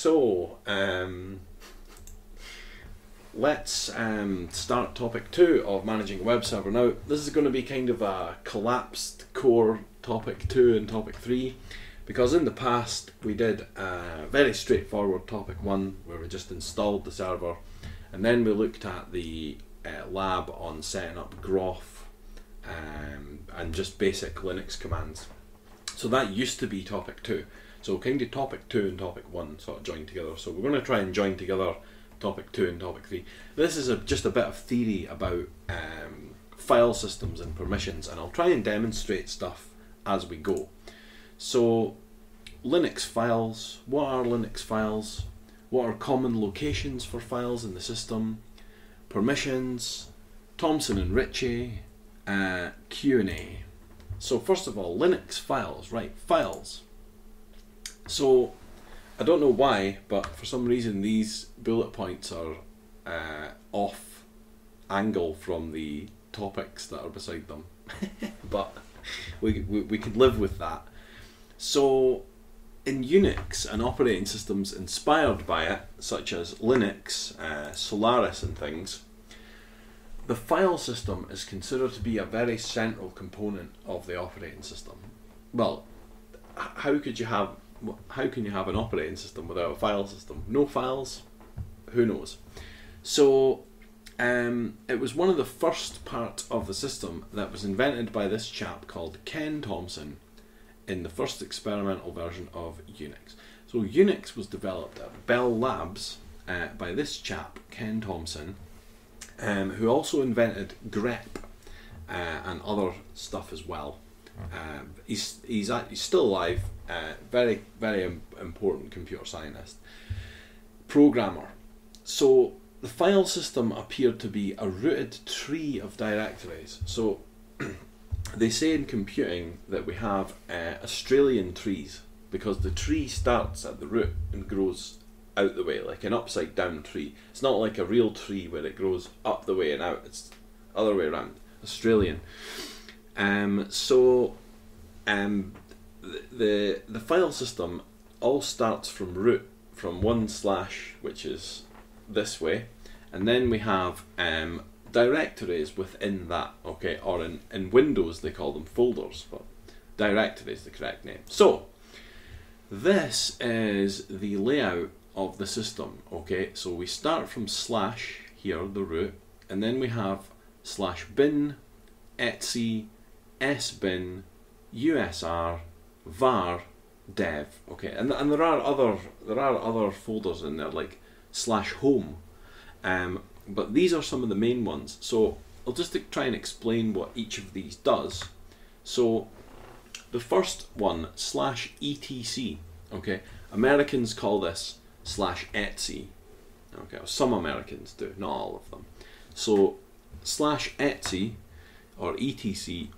so um, let's um, start topic two of managing a web server. Now, this is going to be kind of a collapsed core topic two and topic three because in the past we did a very straightforward topic one where we just installed the server and then we looked at the uh, lab on setting up Groff um, and just basic Linux commands. So that used to be topic two. So kind of topic two and topic one sort of joined together. So we're going to try and join together topic two and topic three. This is a, just a bit of theory about um, file systems and permissions, and I'll try and demonstrate stuff as we go. So Linux files, what are Linux files? What are common locations for files in the system? Permissions, Thompson and Ritchie, uh, Q&A. So first of all, Linux files, right, files. So I don't know why, but for some reason these bullet points are uh, off angle from the topics that are beside them. but we, we, we could live with that. So in Unix and operating systems inspired by it, such as Linux, uh, Solaris, and things, the file system is considered to be a very central component of the operating system. Well, how could you have how can you have an operating system without a file system? No files, who knows? So um, it was one of the first parts of the system that was invented by this chap called Ken Thompson in the first experimental version of Unix. So Unix was developed at Bell Labs uh, by this chap, Ken Thompson, um, who also invented grep uh, and other stuff as well. Um, he's, he's, he's still alive, uh, very, very important computer scientist. Programmer. So the file system appeared to be a rooted tree of directories. So they say in computing that we have uh, Australian trees because the tree starts at the root and grows out the way, like an upside down tree. It's not like a real tree where it grows up the way and out. It's other way around. Australian. Um, so um, the the file system all starts from root from one slash, which is this way, and then we have um, directories within that. Okay, or in in Windows they call them folders, but directory is the correct name. So this is the layout of the system. Okay, so we start from slash here, the root, and then we have slash bin, etc, sbin, usr, var, dev. Okay, and and there are other there are other folders in there like slash home, um, but these are some of the main ones. So I'll just try and explain what each of these does. So the first one slash etc. Okay, Americans call this slash etc. Okay, some Americans do, not all of them. So slash etc or etc,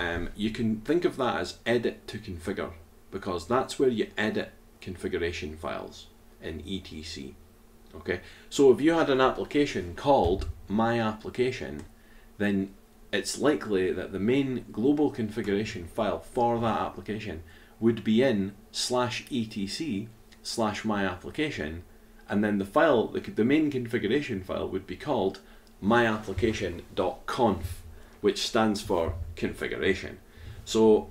um, you can think of that as edit to configure because that's where you edit configuration files in etc. Okay, so if you had an application called my application, then it's likely that the main global configuration file for that application would be in slash etc slash my application and then the file, the, the main configuration file would be called myapplication.conf which stands for configuration. So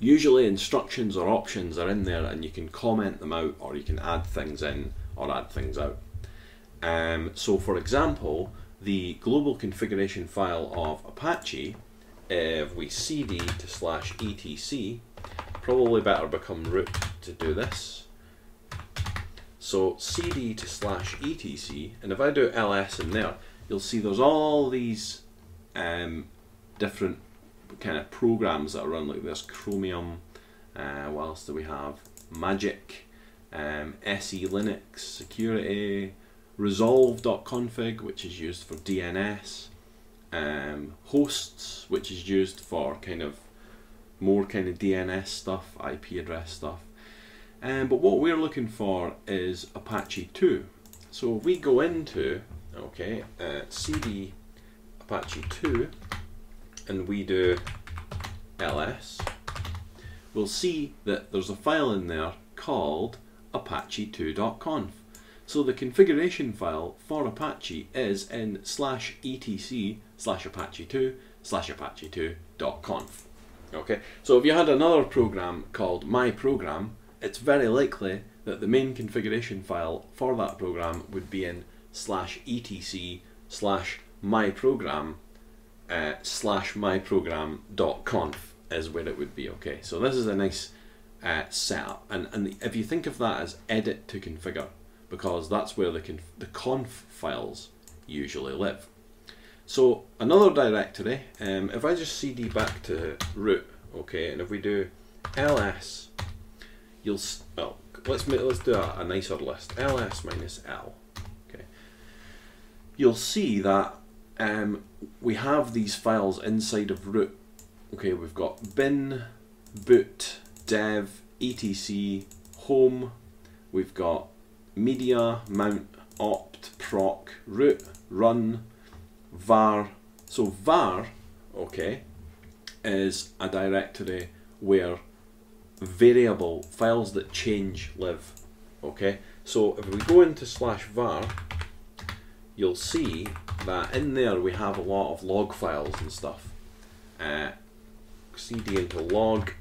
usually instructions or options are in there and you can comment them out or you can add things in or add things out. Um, so for example, the global configuration file of Apache, if we cd to slash etc, probably better become root to do this. So cd to slash etc, and if I do ls in there, you'll see there's all these um, different kind of programs that are run like this Chromium, uh, what else do we have? Magic, um, SE Linux, Security, Resolve.config, which is used for DNS, um, Hosts, which is used for kind of more kind of DNS stuff, IP address stuff. Um, but what we're looking for is Apache 2. So we go into, okay, uh, CD Apache 2 and we do ls, we'll see that there's a file in there called apache2.conf. So the configuration file for Apache is in slash etc slash apache2 slash apache2.conf. Okay, so if you had another program called my program, it's very likely that the main configuration file for that program would be in slash etc slash my program uh, slash myprogram.conf is where it would be. Okay, so this is a nice uh, setup, and and if you think of that as edit to configure, because that's where the conf- the conf files usually live. So another directory, um, if I just cd back to root, okay, and if we do ls, you'll well let's make, let's do a, a nicer list. ls minus l, okay. You'll see that um, we have these files inside of root. Okay, we've got bin, boot, dev, etc, home. We've got media, mount, opt, proc, root, run, var. So var, okay, is a directory where variable files that change live. Okay, so if we go into slash var, you'll see that in there we have a lot of log files and stuff. Uh, cd into log,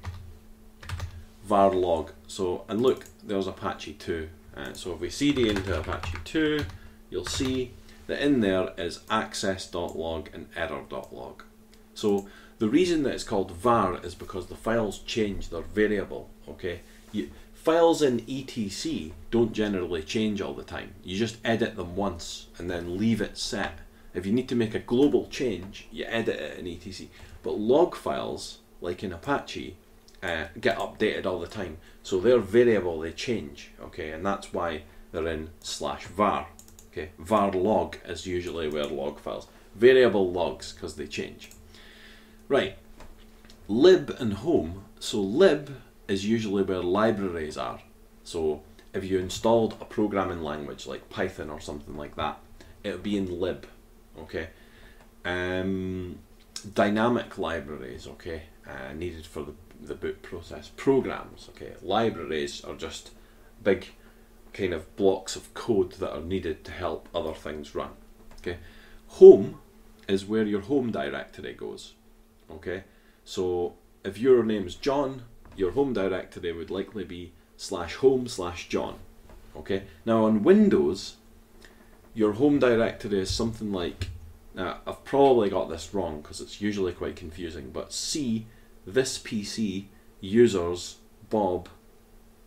var log. So, and look, there's Apache 2. Uh, so if we cd into Apache 2, you'll see that in there is access.log and error.log. So the reason that it's called var is because the files change, they're variable, okay? You, files in etc don't generally change all the time. You just edit them once and then leave it set. If you need to make a global change, you edit it in etc. But log files, like in Apache, uh, get updated all the time. So they're variable, they change, okay? And that's why they're in slash var. Okay, var log is usually where log files. Variable logs, because they change. Right, lib and home. So lib is usually where libraries are. So if you installed a programming language like Python or something like that, it'll be in lib. Okay. Um, dynamic libraries. Okay, uh, needed for the the boot process. Programs. Okay, libraries are just big kind of blocks of code that are needed to help other things run. Okay, home is where your home directory goes. Okay, so if your name is John, your home directory would likely be slash home slash John. Okay, now on Windows, your home directory is something like. Now I've probably got this wrong because it's usually quite confusing, but C this PC users Bob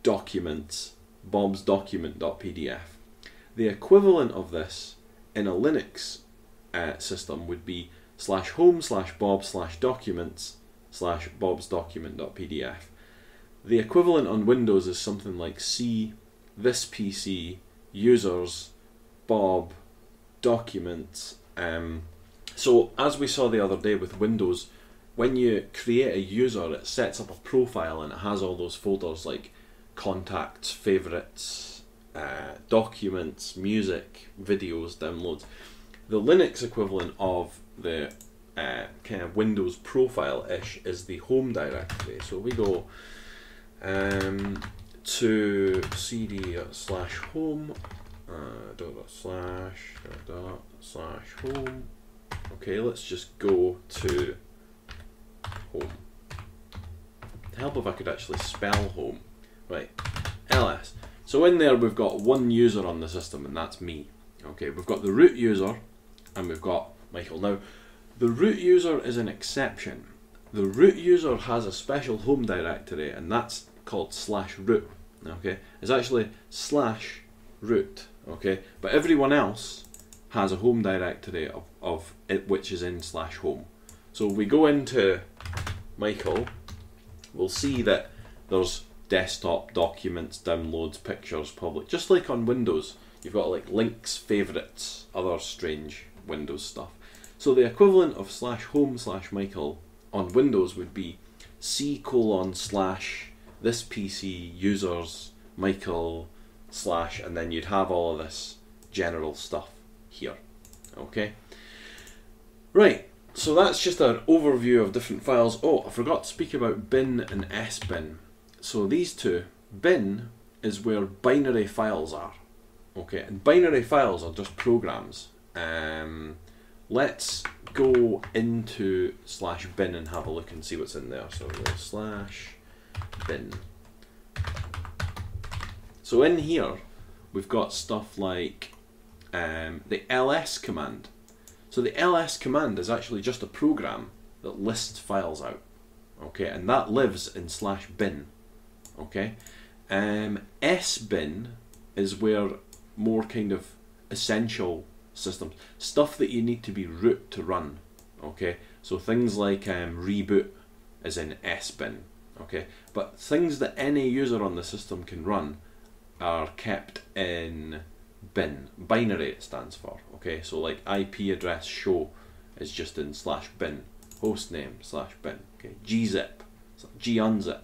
documents Bob's document.pdf. The equivalent of this in a Linux uh, system would be slash home slash bob slash documents slash bob's document.pdf. The equivalent on Windows is something like C this PC users bob documents. Um, so as we saw the other day with Windows, when you create a user, it sets up a profile and it has all those folders like contacts, favorites, uh, documents, music, videos, downloads. The Linux equivalent of the uh, kind of Windows profile ish is the home directory. So we go um, to cd slash home uh, dot, dot slash dot, dot slash home. Okay, let's just go to home. To help if I could actually spell home. Right, ls. So in there we've got one user on the system and that's me. Okay, we've got the root user and we've got Michael. Now, the root user is an exception. The root user has a special home directory and that's called slash root. Okay, it's actually slash root. Okay, but everyone else has a home directory of, of it which is in slash home. So we go into Michael, we'll see that there's desktop documents, downloads, pictures, public. Just like on Windows, you've got like links, favorites, other strange Windows stuff. So the equivalent of slash home slash Michael on Windows would be c colon slash this PC users Michael slash, and then you'd have all of this general stuff here. Okay. Right. So that's just an overview of different files. Oh, I forgot to speak about bin and sbin. So these two, bin is where binary files are. Okay, and binary files are just programs. Um, let's go into slash bin and have a look and see what's in there. So slash bin. So in here, we've got stuff like um, the ls command. So the ls command is actually just a program that lists files out. Okay, and that lives in slash bin. Okay, um, sbin is where more kind of essential systems, stuff that you need to be root to run. Okay, so things like um, reboot is in sbin. Okay, but things that any user on the system can run are kept in bin. Binary it stands for. Okay, so like IP address show is just in slash bin. Host name slash bin. Okay, gzip, gunzip.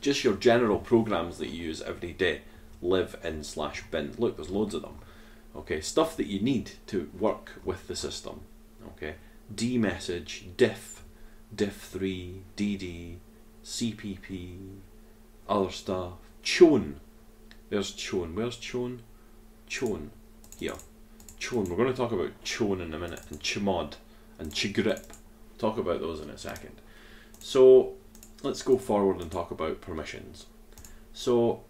Just your general programs that you use every day live in slash bin. Look, there's loads of them. Okay, stuff that you need to work with the system. Okay, dmesg, diff, diff3, dd, cpp, other stuff. Chown. There's chown. Where's chown? Chown. Here. Chown. We're going to talk about chown in a minute, and chmod, and chgrip. Talk about those in a second. So let's go forward and talk about permissions. So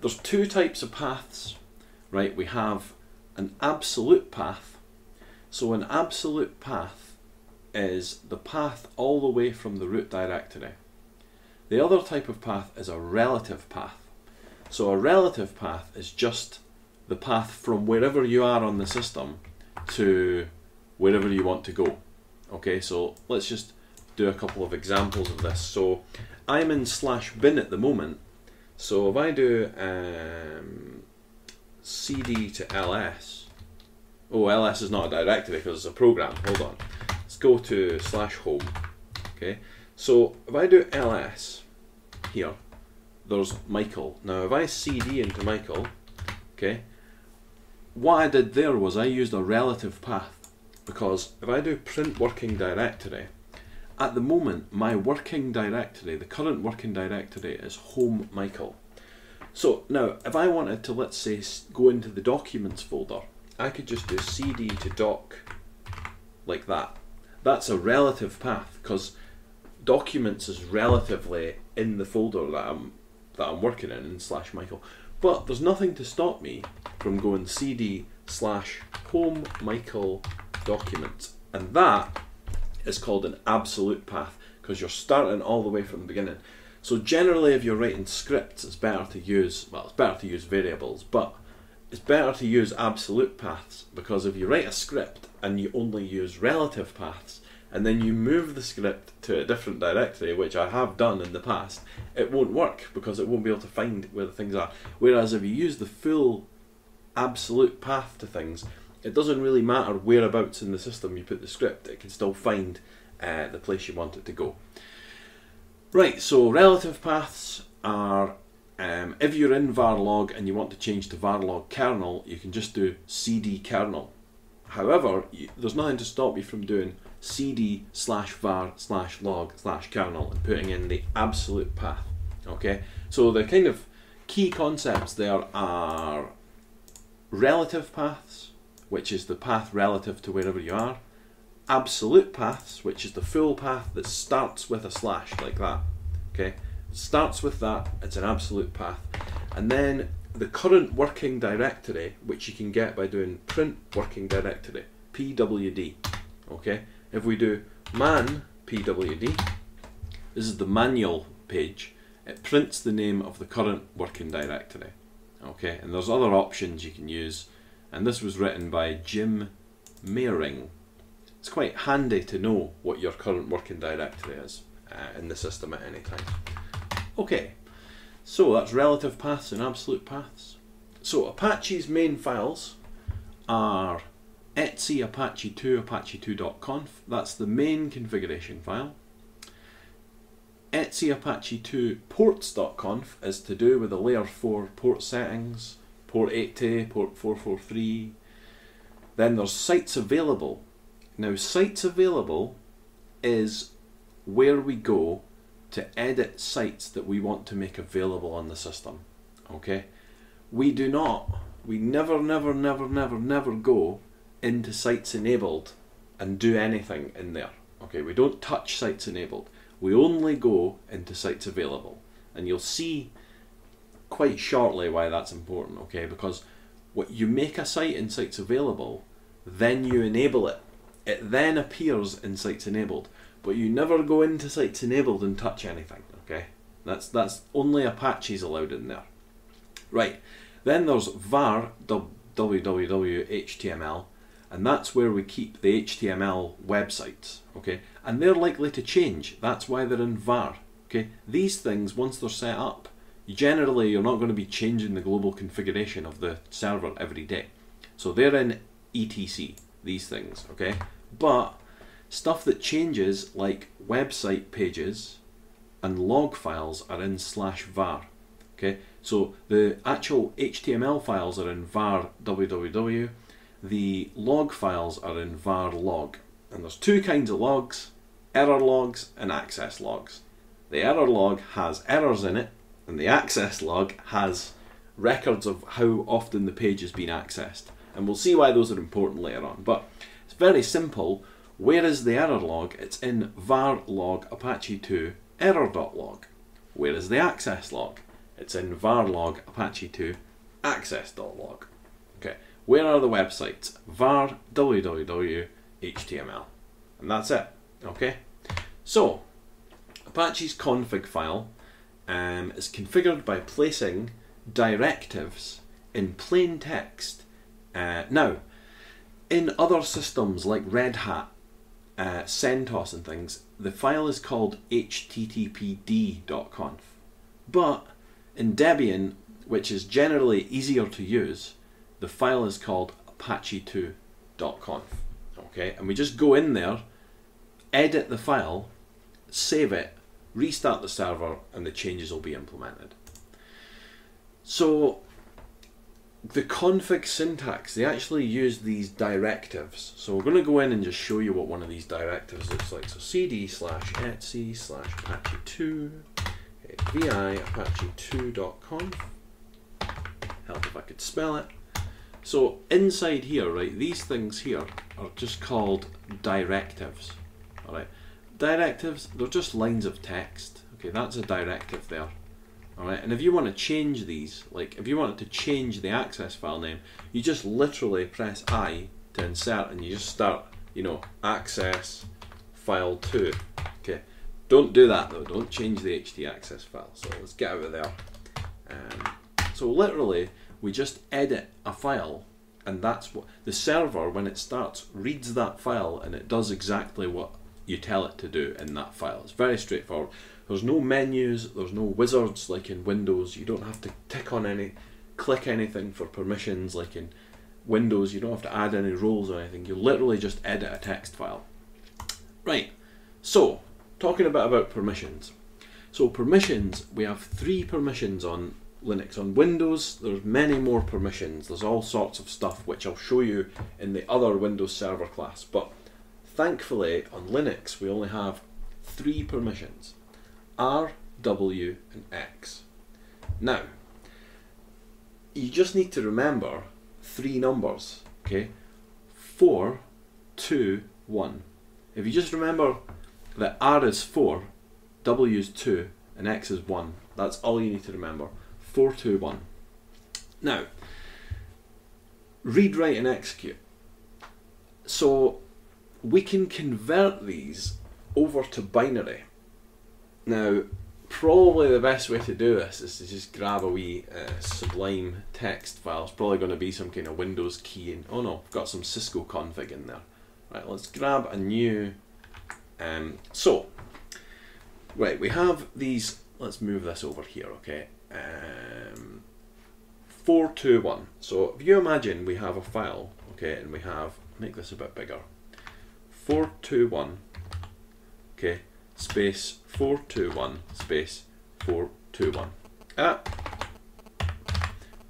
there's two types of paths, right? We have an absolute path. So an absolute path is the path all the way from the root directory. The other type of path is a relative path. So a relative path is just the path from wherever you are on the system to wherever you want to go. Okay, so let's just do a couple of examples of this. So I'm in slash bin at the moment. So if I do um, cd to ls, oh ls is not a directory because it's a program. Hold on. Let's go to slash home. Okay, so if I do ls here, there's Michael. Now if I cd into Michael, okay, what I did there was I used a relative path because if I do print working directory, at the moment my working directory, the current working directory is home Michael. So now if I wanted to let's say go into the documents folder, I could just do cd to doc like that. That's a relative path because documents is relatively in the folder that I'm that I'm working in in slash Michael. But there's nothing to stop me from going cd slash home Michael document. And that is called an absolute path because you're starting all the way from the beginning. So generally if you're writing scripts it's better to use, well it's better to use variables, but it's better to use absolute paths because if you write a script and you only use relative paths and then you move the script to a different directory, which I have done in the past, it won't work because it won't be able to find where the things are. Whereas if you use the full absolute path to things, it doesn't really matter whereabouts in the system you put the script, it can still find uh, the place you want it to go. Right, so relative paths are um, if you're in varlog and you want to change to varlog kernel, you can just do cd kernel. However, you, there's nothing to stop you from doing cd slash var slash log slash kernel and putting in the absolute path. Okay, so the kind of key concepts there are relative paths, which is the path relative to wherever you are, absolute paths, which is the full path that starts with a slash like that. Okay, it starts with that, it's an absolute path. And then the current working directory, which you can get by doing print working directory, pwd. Okay, if we do man pwd, this is the manual page, it prints the name of the current working directory. Okay, and there's other options you can use and this was written by Jim Meyering. It's quite handy to know what your current working directory is uh, in the system at any time. Okay, so that's relative paths and absolute paths. So Apache's main files are etc apache2 apache2.conf, that's the main configuration file. etc apache2 ports.conf is to do with the layer 4 port settings port 80, port 443. Then there's sites available. Now, sites available is where we go to edit sites that we want to make available on the system. Okay, we do not. We never, never, never, never, never go into sites enabled and do anything in there. Okay, we don't touch sites enabled. We only go into sites available, and you'll see quite shortly why that's important. Okay, because what you make a site in sites available, then you enable it. It then appears in sites enabled, but you never go into sites enabled and touch anything. Okay, that's that's only Apache's allowed in there. Right. Then there's var www.html, and that's where we keep the HTML websites. Okay, and they're likely to change. That's why they're in var. Okay, these things once they're set up, generally you're not going to be changing the global configuration of the server every day. So they're in etc. These things. Okay, but stuff that changes like website pages and log files are in slash var. Okay, so the actual HTML files are in var www, the log files are in var log. And there's two kinds of logs, error logs and access logs. The error log has errors in it, and the access log has records of how often the page has been accessed. And we'll see why those are important later on. But it's very simple. Where is the error log? It's in var log apache 2 error.log. Where is the access log? It's in var log apache 2 access.log. Where are the websites? var www html. And that's it. Okay, so Apache's config file um, is configured by placing directives in plain text. Uh, now, in other systems like Red Hat, uh, CentOS and things, the file is called httpd.conf. But in Debian, which is generally easier to use, the file is called apache2.conf. Okay, and we just go in there, edit the file, save it, restart the server, and the changes will be implemented. So the config syntax, they actually use these directives. So we're going to go in and just show you what one of these directives looks like. So cd slash etc slash apache2 vi apache2.conf. Help if I could spell it. So inside here, right, these things here are just called directives. Alright. Directives, they're just lines of text. Okay, that's a directive there. Alright, and if you want to change these, like if you wanted to change the access file name, you just literally press I to insert and you just start, you know, access file 2. Okay, don't do that though, don't change the HT access file. So let's get out of there. Um, so literally, we just edit a file and that's what the server when it starts reads that file and it does exactly what you tell it to do in that file. It's very straightforward. There's no menus, there's no wizards like in Windows. You don't have to tick on any, click anything for permissions like in Windows. You don't have to add any roles or anything. You literally just edit a text file. Right, so talking about, about permissions. So permissions, we have three permissions on Linux. On Windows, there's many more permissions. There's all sorts of stuff which I'll show you in the other Windows Server class. But thankfully, on Linux, we only have three permissions. R, W, and X. Now, you just need to remember three numbers, okay? Four, two, one. If you just remember that R is four, W is two, and X is one, that's all you need to remember. Four, two, one. Now, read, write, and execute. So we can convert these over to binary. Now, probably the best way to do this is to just grab a wee uh, Sublime text file. It's probably going to be some kind of Windows key. And, oh no, I've got some Cisco config in there. Right, let's grab a new. Um, so, right, we have these. Let's move this over here, okay? Um, 421. So, if you imagine we have a file, okay, and we have, make this a bit bigger. 421, okay, space 421 space 421. Ah.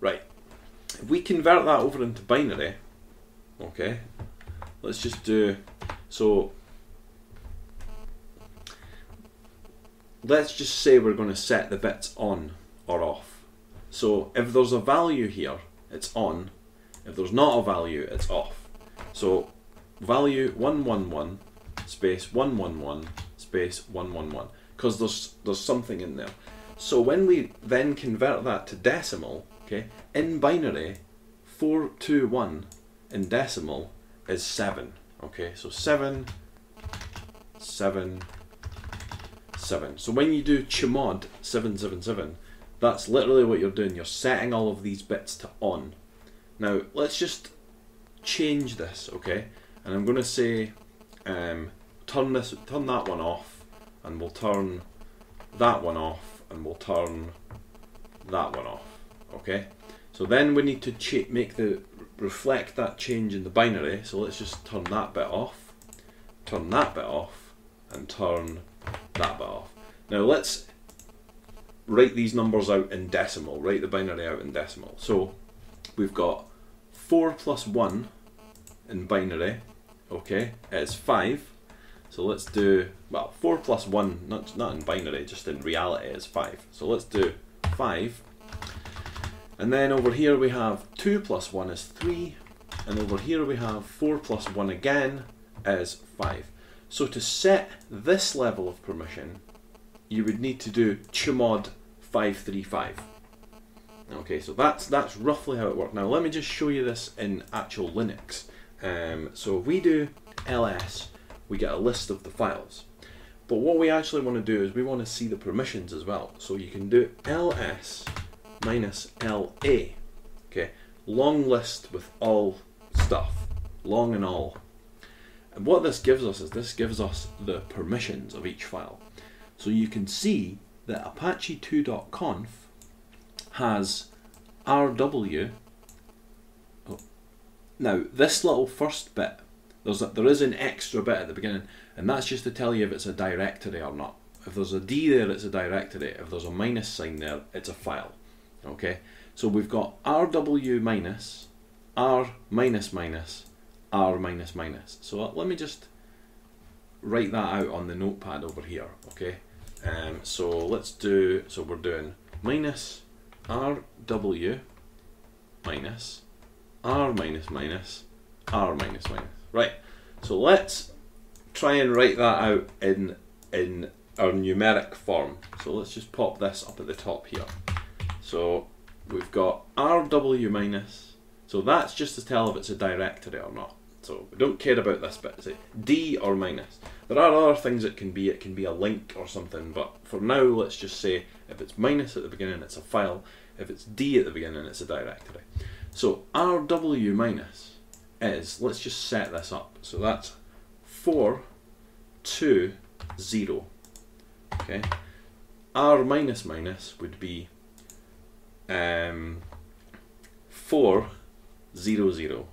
Right. If we convert that over into binary, okay, let's just do, so let's just say we're going to set the bits on or off. So if there's a value here, it's on. If there's not a value, it's off. So value 111 space 111 space 111 because there's there's something in there. So when we then convert that to decimal, okay, in binary 421 in decimal is 7. Okay, so 7 7 7. So when you do chmod 777, that's literally what you're doing. You're setting all of these bits to on. Now, let's just change this, okay? And I'm going to say um, turn this, turn that one off, and we'll turn that one off, and we'll turn that one off, okay? So then we need to make the reflect that change in the binary. So let's just turn that bit off, turn that bit off, and turn that bit off. Now let's write these numbers out in decimal, write the binary out in decimal. So we've got 4 plus 1 in binary, okay, is 5. So let's do, well, 4 plus 1, not, not in binary, just in reality is 5. So let's do 5. And then over here we have 2 plus 1 is 3. And over here we have 4 plus 1 again is 5. So to set this level of permission, you would need to do chmod 535. Okay, so that's that's roughly how it works. Now let me just show you this in actual Linux. Um, so if we do ls, we get a list of the files. But what we actually want to do is we want to see the permissions as well. So you can do ls minus la. Okay, long list with all stuff, long and all. And what this gives us is this gives us the permissions of each file. So you can see that apache2.conf has rw. Oh. Now this little first bit, there's a, there is an extra bit at the beginning, and that's just to tell you if it's a directory or not. If there's a D there, it's a directory. If there's a minus sign there, it's a file. Okay, so we've got rw minus, r minus minus, r minus minus. So let me just write that out on the notepad over here. Okay. Um, so let's do, so we're doing minus RW minus R minus minus R minus minus. Right, so let's try and write that out in, in our numeric form. So let's just pop this up at the top here. So we've got RW minus, so that's just to tell if it's a directory or not. So we don't care about this bit. Is it D or minus? There are other things it can be. It can be a link or something. But for now, let's just say if it's minus at the beginning, it's a file. If it's D at the beginning, it's a directory. So RW minus is, let's just set this up. So that's 4, 2, 0. Okay. R minus minus would be um, 4, 0, 0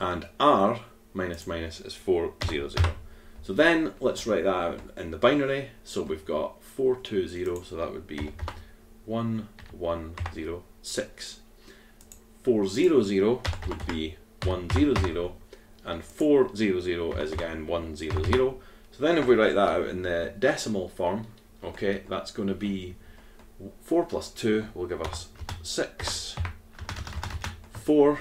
and r minus minus is 400. So then let's write that out in the binary. So we've got 420, so that would be 1106. 400 would be 100, and 400 is again 100. So then if we write that out in the decimal form, okay, that's going to be 4 plus 2 will give us 6. 4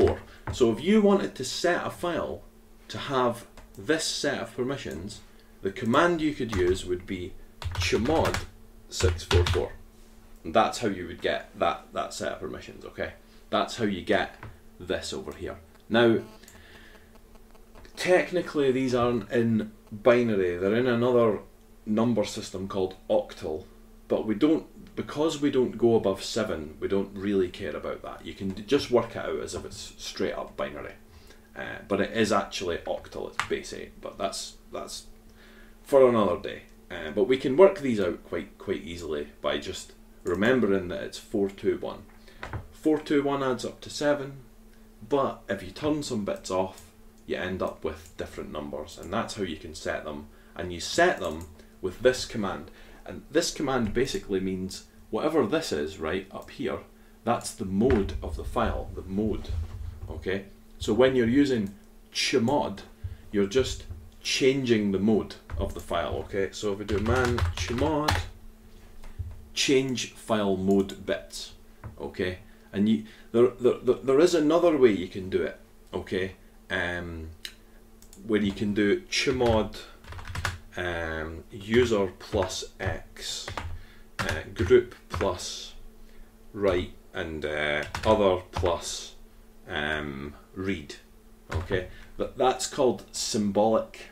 4. So if you wanted to set a file to have this set of permissions, the command you could use would be chmod 644. And that's how you would get that, that set of permissions, okay? That's how you get this over here. Now, technically these aren't in binary, they're in another number system called octal, but we don't because we don't go above 7, we don't really care about that. You can just work it out as if it's straight up binary. Uh, but it is actually octal, it's base 8, but that's that's for another day. Uh, but we can work these out quite quite easily by just remembering that it's 421. 421 adds up to 7, but if you turn some bits off, you end up with different numbers, and that's how you can set them. And you set them with this command. And this command basically means whatever this is, right, up here, that's the mode of the file, the mode, okay? So when you're using chmod, you're just changing the mode of the file, okay? So if we do man chmod change file mode bits. Okay, and you there, there, there, is another way you can do it. Okay, um, where you can do chmod um, user plus x uh, group plus write and uh, other plus um, read. Okay, but that's called symbolic.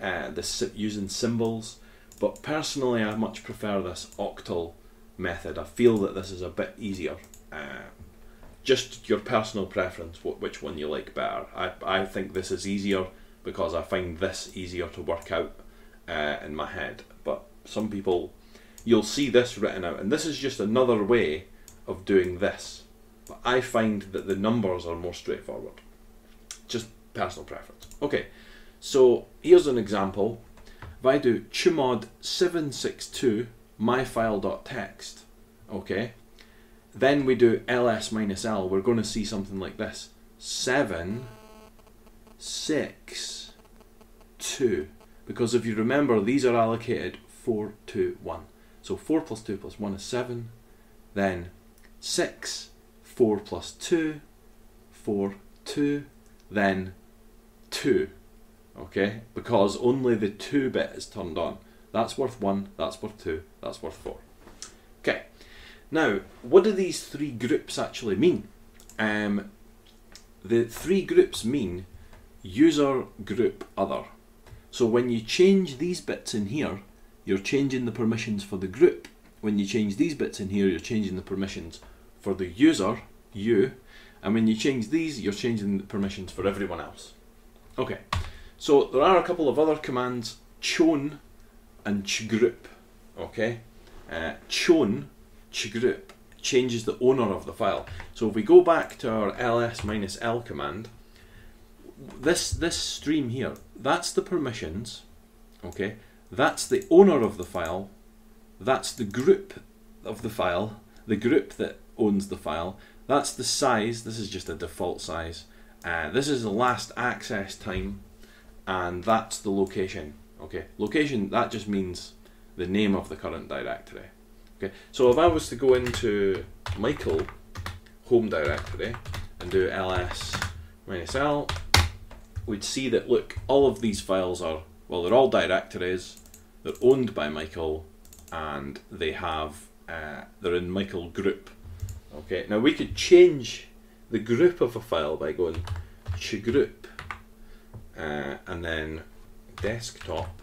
Uh, the using symbols. But personally, I much prefer this octal method. I feel that this is a bit easier. Uh, just your personal preference, what, which one you like better. I, I think this is easier because I find this easier to work out uh, in my head. But some people, you'll see this written out, and this is just another way of doing this. But I find that the numbers are more straightforward. Just personal preference. Okay, so here's an example. If I do chmod 762 myfile.txt, okay, then we do ls minus l, we're going to see something like this. 7, 6, 2. Because if you remember, these are allocated 4, 2, 1. So 4 plus 2 plus 1 is 7. Then 6, 4 plus 2, 4, 2. Then 2. Okay? Because only the 2 bit is turned on. That's worth 1, that's worth 2, that's worth 4. Okay. Now, what do these three groups actually mean? Um, the three groups mean user, group, other. So when you change these bits in here, you're changing the permissions for the group. When you change these bits in here, you're changing the permissions for the user, you, and when you change these, you're changing the permissions for everyone else. Okay, so there are a couple of other commands, chown and chgroup, okay? Uh, chown chgroup changes the owner of the file. So if we go back to our ls-l command, this this stream here, that's the permissions, okay? That's the owner of the file, that's the group of the file, the group that owns the file, that's the size, this is just a default size, uh, this is the last access time, and that's the location, okay? Location, that just means the name of the current directory. Okay, so if I was to go into Michael home directory and do ls minus l, we'd see that look, all of these files are, well, they're all directories, they're owned by Michael, and they have, uh, they're in Michael group. Okay, now we could change the group of a file by going to group uh, and then desktop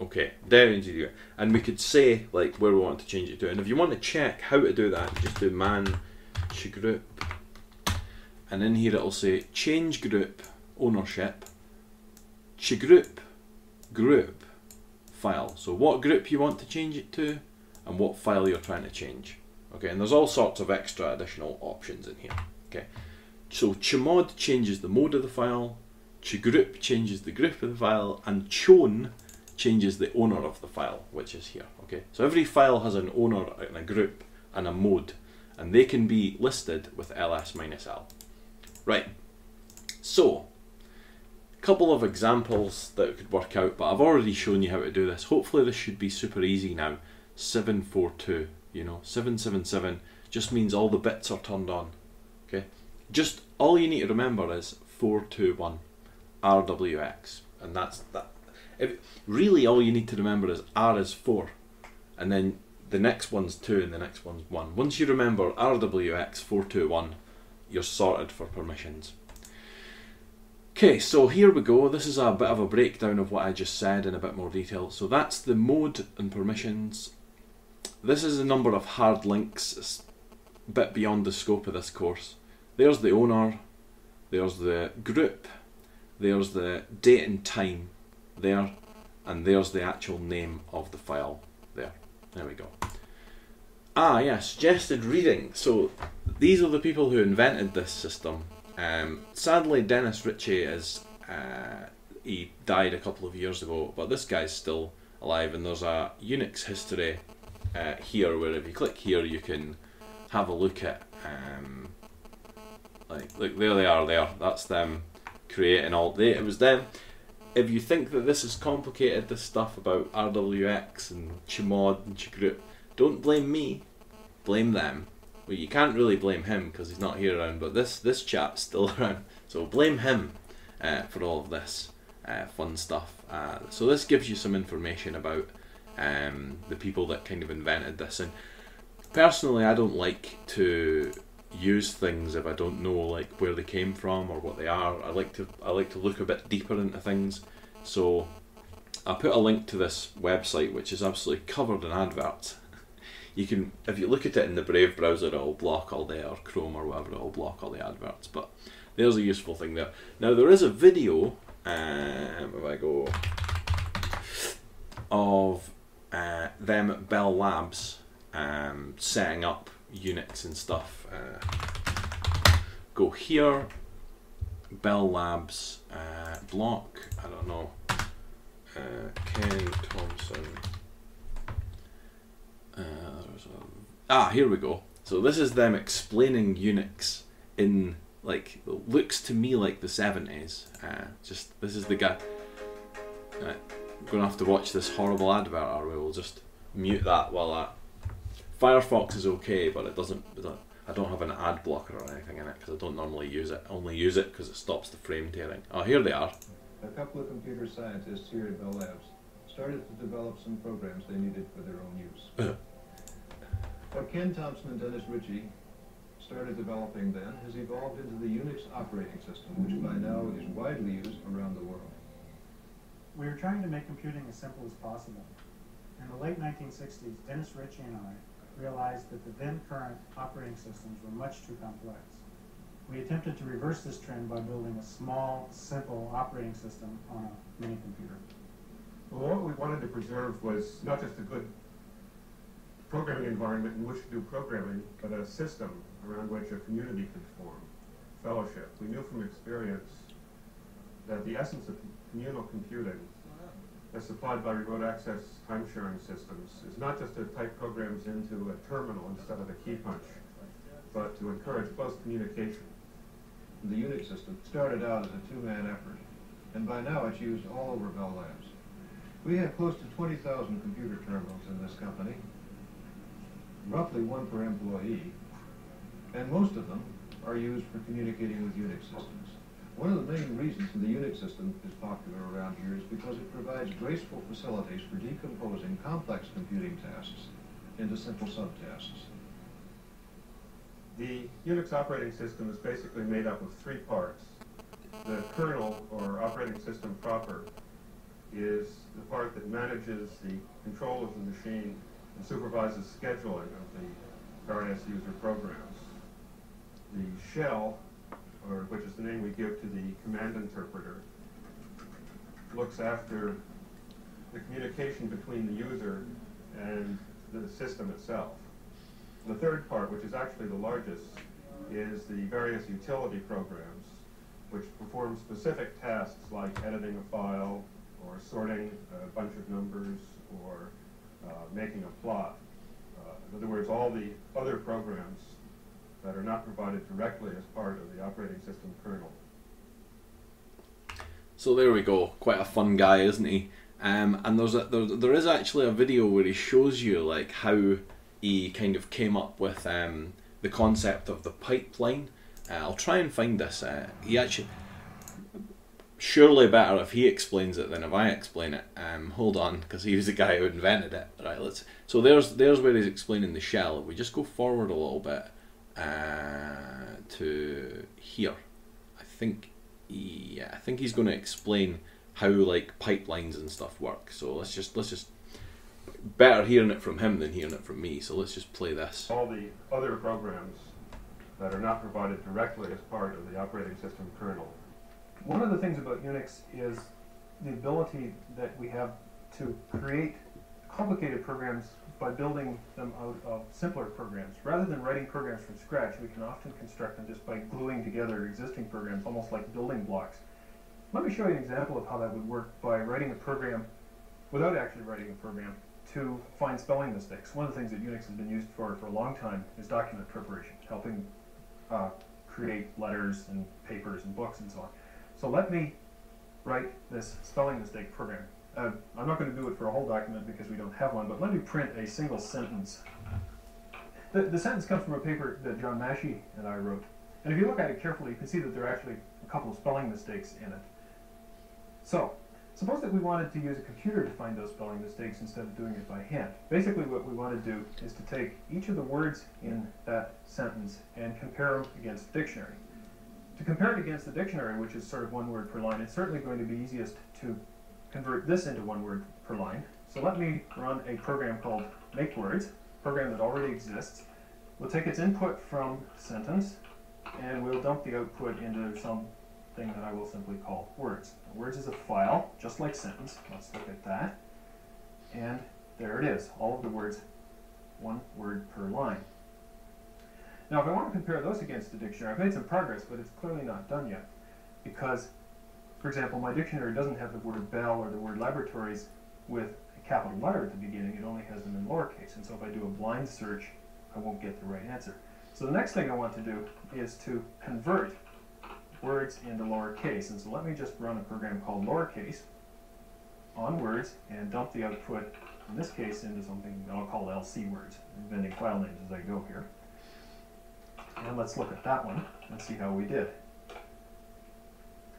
Okay, there into it. And we could say like where we want to change it to. And if you want to check how to do that, just do man group. And in here it'll say change group ownership group group file. So what group you want to change it to and what file you're trying to change. Okay, and there's all sorts of extra additional options in here. Okay. So chmod changes the mode of the file, chgroup changes the group of the file, and chown changes the owner of the file, which is here. Okay, so every file has an owner and a group and a mode, and they can be listed with ls minus l. Right. So, a couple of examples that could work out, but I've already shown you how to do this. Hopefully, this should be super easy now. 742, you know, 777 just means all the bits are turned on. Okay, just all you need to remember is 421 RWX, and that's that if, really, all you need to remember is R is 4, and then the next one's 2 and the next one's 1. Once you remember RWX 421, you're sorted for permissions. Okay, so here we go. This is a bit of a breakdown of what I just said in a bit more detail. So that's the mode and permissions. This is the number of hard links, it's a bit beyond the scope of this course. There's the owner, there's the group, there's the date and time, there, and there's the actual name of the file there. There we go. Ah, yeah, suggested reading. So these are the people who invented this system. Um, sadly, Dennis Ritchie is uh, he died a couple of years ago, but this guy's still alive, and there's a Unix history uh, here where if you click here, you can have a look at. Um, like, look, there they are. There, that's them creating all. They, it was them if you think that this is complicated, this stuff about RWX and Chmod and Chgroup, don't blame me, blame them. Well, you can't really blame him because he's not here around, but this this chap's still around, so blame him uh, for all of this uh, fun stuff. Uh, so this gives you some information about um, the people that kind of invented this. And personally, I don't like to use things if I don't know like where they came from or what they are. I like to I like to look a bit deeper into things. So I put a link to this website which is absolutely covered in adverts. You can if you look at it in the Brave browser it'll block all the or Chrome or whatever it'll block all the adverts. But there's a useful thing there. Now there is a video um, if I go of uh, them Bell Labs um, setting up Unix and stuff. Uh, go here, Bell Labs uh, block. I don't know. Uh, Ken Thompson. Uh, ah, here we go. So this is them explaining Unix in like looks to me like the seventies. Uh, just this is the guy. Uh, gonna have to watch this horrible advert, or we will just mute that while that. Firefox is okay, but it doesn't. I don't have an ad blocker or anything in it because I don't normally use it. I only use it because it stops the frame tearing. Oh, here they are. A couple of computer scientists here at Bell Labs started to develop some programs they needed for their own use. what Ken Thompson and Dennis Ritchie started developing then has evolved into the Unix operating system, which by now is widely used around the world. We were trying to make computing as simple as possible. In the late 1960s, Dennis Ritchie and I realized that the then current operating systems were much too complex. We attempted to reverse this trend by building a small, simple operating system on a mini computer. Well, what we wanted to preserve was not just a good programming environment in which to do programming, but a system around which a community can form, fellowship. We knew from experience that the essence of communal computing as supplied by remote access time-sharing systems is not just to type programs into a terminal instead of a key punch, but to encourage close communication. The Unix system started out as a two-man effort, and by now it's used all over Bell Labs. We have close to 20,000 computer terminals in this company, roughly one per employee, and most of them are used for communicating with Unix systems. One of the main reasons the Unix system is popular around here is because it provides graceful facilities for decomposing complex computing tasks into simple subtasks. The Unix operating system is basically made up of three parts. The kernel, or operating system proper, is the part that manages the control of the machine and supervises scheduling of the various user programs. The shell, or which is the name we give to the command interpreter, looks after the communication between the user and the system itself. The third part, which is actually the largest, is the various utility programs, which perform specific tasks like editing a file, or sorting a bunch of numbers, or making a plot. Uh, in other words, all the other programs that are not provided directly as part of the operating system kernel. So there we go. Quite a fun guy, isn't he? Um, and there's a, there, there is actually a video where he shows you like how he kind of came up with um, the concept of the pipeline. Uh, I'll try and find this. Uh, he actually surely better if he explains it than if I explain it. Um, hold on, because he was the guy who invented it. Right, let's. So there's there's where he's explaining the shell. We just go forward a little bit uh, to here, I think. Yeah, I think he's going to explain how like pipelines and stuff work. So let's just let's just better hearing it from him than hearing it from me. So let's just play this. All the other programs that are not provided directly as part of the operating system kernel one of the things about Unix is the ability that we have to create complicated programs by building them out of simpler programs. Rather than writing programs from scratch, we can often construct them just by gluing together existing programs, almost like building blocks. Let me show you an example of how that would work by writing a program without actually writing a program to find spelling mistakes. One of the things that Unix has been used for for a long time is document preparation, helping uh, create letters and papers and books and so on. So let me write this spelling mistake program. Uh, I'm not going to do it for a whole document because we don't have one, but let me print a single sentence. The, the sentence comes from a paper that John Mashey and I wrote. And if you look at it carefully, you can see that there are actually a couple of spelling mistakes in it. So, suppose that we wanted to use a computer to find those spelling mistakes instead of doing it by hand. Basically what we want to do is to take each of the words in that sentence and compare them against the dictionary. To compare it against the dictionary, which is sort of one word per line, it's certainly going to be easiest to convert this into one word per line. So let me run a program called MakeWords, a program that already exists. We'll take its input from sentence, and we'll dump the output into something that I will simply call words. Now, words is a file, just like sentence. Let's look at that. And there it is, all of the words, one word per line. Now, if I want to compare those against the dictionary, I've made some progress, but it's clearly not done yet. Because, for example, my dictionary doesn't have the word bell or the word laboratories with a capital letter at the beginning, it only has them in lowercase. And so if I do a blind search, I won't get the right answer. So the next thing I want to do is to convert words into lowercase. And so let me just run a program called lowercase on words and dump the output, in this case, into something that I'll call LC words, inventing file names as I go here. And let's look at that one and see how we did.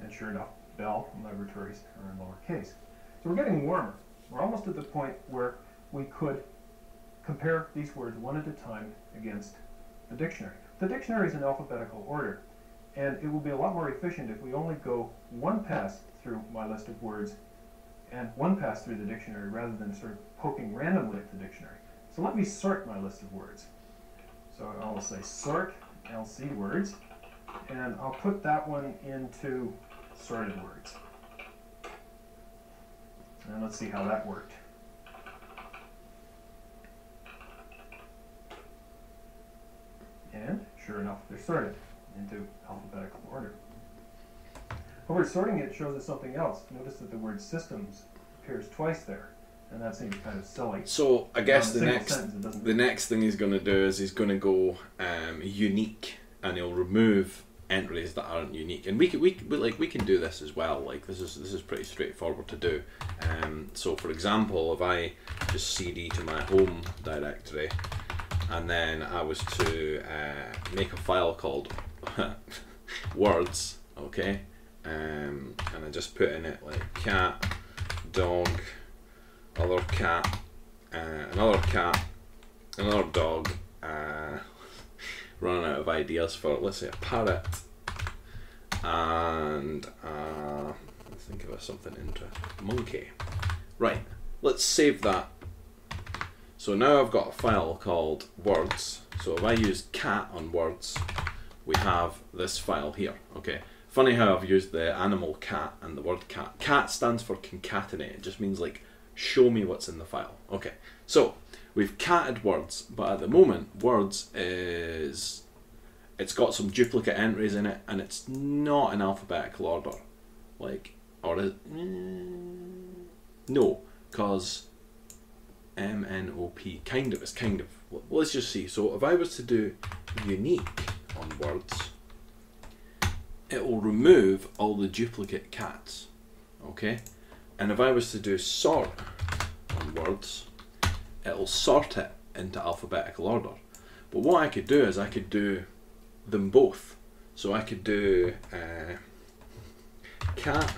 And sure enough, Bell laboratories are in lowercase. So we're getting warmer. We're almost at the point where we could compare these words one at a time against the dictionary. The dictionary is in alphabetical order, and it will be a lot more efficient if we only go one pass through my list of words and one pass through the dictionary rather than sort of poking randomly at the dictionary. So let me sort my list of words. So I'll say sort LC words, and I'll put that one into sorted words. And let's see how that worked. And sure enough, they're sorted into alphabetical order. However, sorting it shows us something else. Notice that the word systems appears twice there, and that seems kind of silly. So I guess the next sentence, the next thing he's going to do is he's going to go um, unique, and he'll remove entries that aren't unique. And we can we, we like we can do this as well. Like this is this is pretty straightforward to do. Um, so for example, if I just cd to my home directory, and then I was to uh, make a file called words, okay, um, and I just put in it like cat, dog, other cat, uh, another cat, another dog, uh, running out of ideas for let's say a parrot, and uh, let's think of something interesting. Monkey. Right. Let's save that. So now I've got a file called words. So if I use cat on words, we have this file here. Okay. Funny how I've used the animal cat and the word cat. Cat stands for concatenate. It just means like show me what's in the file. Okay. So we've catted words, but at the moment words is it's got some duplicate entries in it and it's not in alphabetical order. Like or is mm, no, because M N O P kind of is kind of let's just see. So if I was to do unique on words, it will remove all the duplicate cats. Okay? And if I was to do sort on words, it'll sort it into alphabetical order. But what I could do is I could do them both. So I could do uh, cat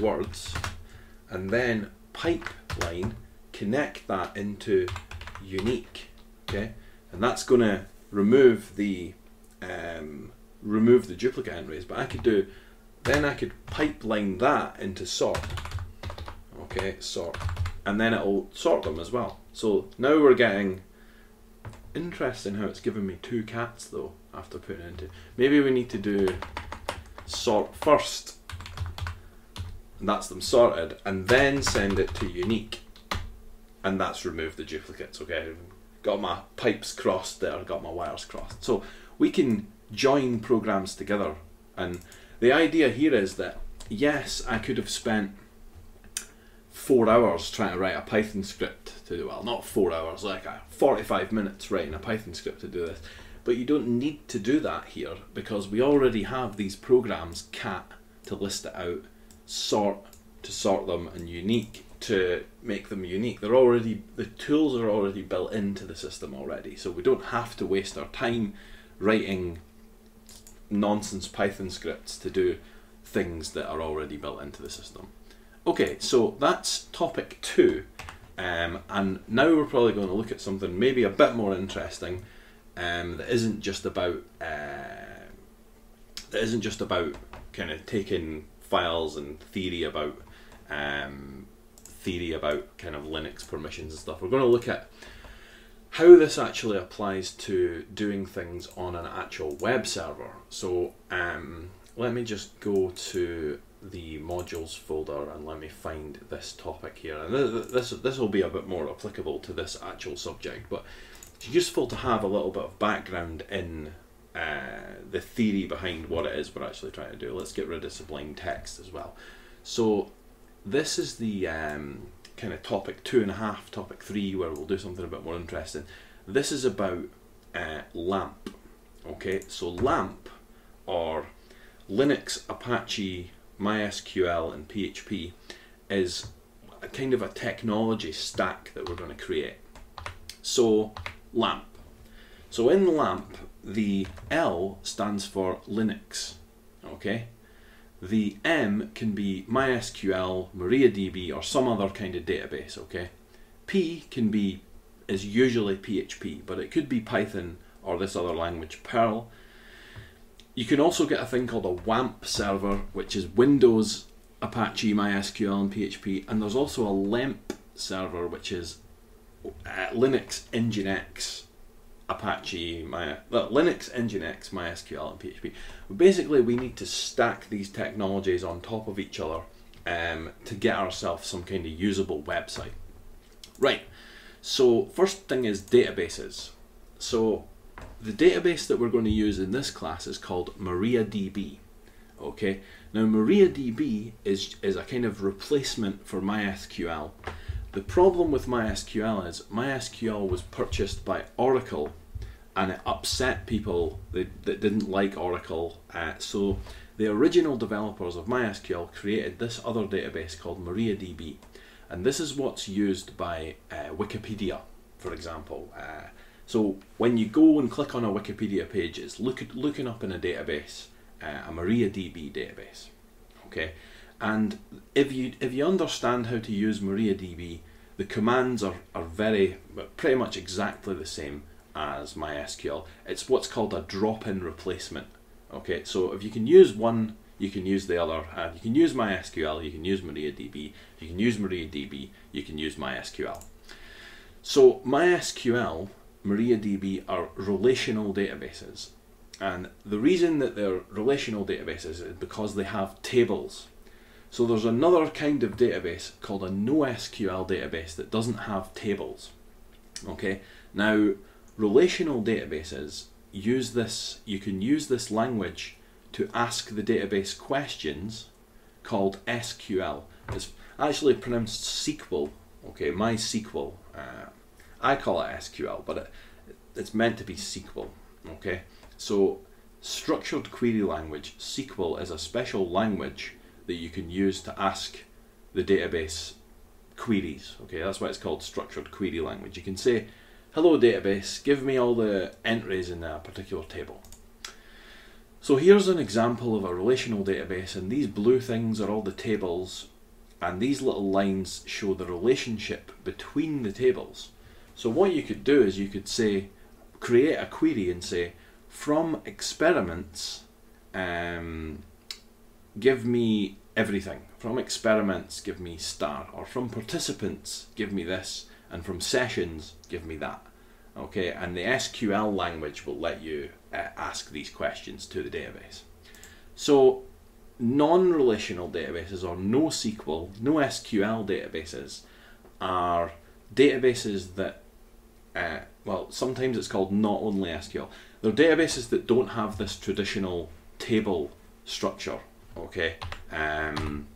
words and then pipeline connect that into unique okay and that's going to remove the um, remove the duplicate entries but I could do then I could pipeline that into sort okay sort. And then it'll sort them as well. So now we're getting interesting how it's giving me two cats though after putting into. Maybe we need to do sort first. And that's them sorted and then send it to unique. And that's removed the duplicates okay? Got my pipes crossed there got my wires crossed. So we can join programs together. And the idea here is that yes I could have spent four hours trying to write a Python script to do well not four hours like a 45 minutes writing a Python script to do this but you don't need to do that here because we already have these programs cat to list it out sort to sort them and unique to make them unique. They're already the tools are already built into the system already, so we don't have to waste our time writing nonsense Python scripts to do things that are already built into the system. Okay, so that's topic two, um, and now we're probably going to look at something maybe a bit more interesting um, that isn't just about uh, that isn't just about kind of taking files and theory about um, theory about kind of Linux permissions and stuff. We're going to look at how this actually applies to doing things on an actual web server. So um, let me just go to the modules folder and let me find this topic here. And this this will be a bit more applicable to this actual subject, but it's useful to have a little bit of background in uh, the theory behind what it is we're actually trying to do. Let's get rid of sublime text as well. So this is the um, kind of topic two and a half, topic three, where we'll do something a bit more interesting. This is about uh, LAMP. Okay, so LAMP or Linux, Apache, MySQL, and PHP is a kind of a technology stack that we're going to create. So LAMP. So in LAMP, the L stands for Linux. Okay, the M can be MySQL, MariaDB, or some other kind of database, okay? P can be, is usually PHP, but it could be Python or this other language, Perl. You can also get a thing called a WAMP server, which is Windows, Apache, MySQL, and PHP, and there's also a LEMP server, which is uh, Linux, Nginx, Apache, my Linux, Nginx, MySQL, and PHP. Basically, we need to stack these technologies on top of each other um, to get ourselves some kind of usable website. Right. So first thing is databases. So the database that we're going to use in this class is called MariaDB. Okay. Now MariaDB is is a kind of replacement for MySQL the problem with MySQL is MySQL was purchased by Oracle and it upset people that, that didn't like Oracle. Uh, so the original developers of MySQL created this other database called MariaDB. And this is what's used by uh, Wikipedia, for example. Uh, so when you go and click on a Wikipedia page, it's look looking up in a database, uh, a MariaDB database. Okay, and if you if you understand how to use MariaDB, the commands are, are very pretty much exactly the same as MySQL. It's what's called a drop-in replacement. Okay, so if you can use one, you can use the other. Uh, you can use MySQL, you can use MariaDB. You can use MariaDB, you can use MySQL. So MySQL, MariaDB are relational databases. And the reason that they're relational databases is because they have tables. So there's another kind of database called a NoSQL database that doesn't have tables. Okay, now relational databases use this, you can use this language to ask the database questions called SQL. It's actually pronounced SQL, okay, MySQL. Uh, I call it SQL, but it, it's meant to be SQL, okay? So structured query language, SQL is a special language that you can use to ask the database queries. Okay, that's why it's called structured query language. You can say, hello database, give me all the entries in a particular table. So here's an example of a relational database and these blue things are all the tables and these little lines show the relationship between the tables. So what you could do is you could say, create a query and say, from experiments, um, give me everything. From experiments, give me star, or from participants, give me this, and from sessions, give me that. Okay, and the SQL language will let you uh, ask these questions to the database. So, non relational databases or NoSQL, NoSQL databases are databases that, uh, well, sometimes it's called not only SQL. They're databases that don't have this traditional table structure Okay, um,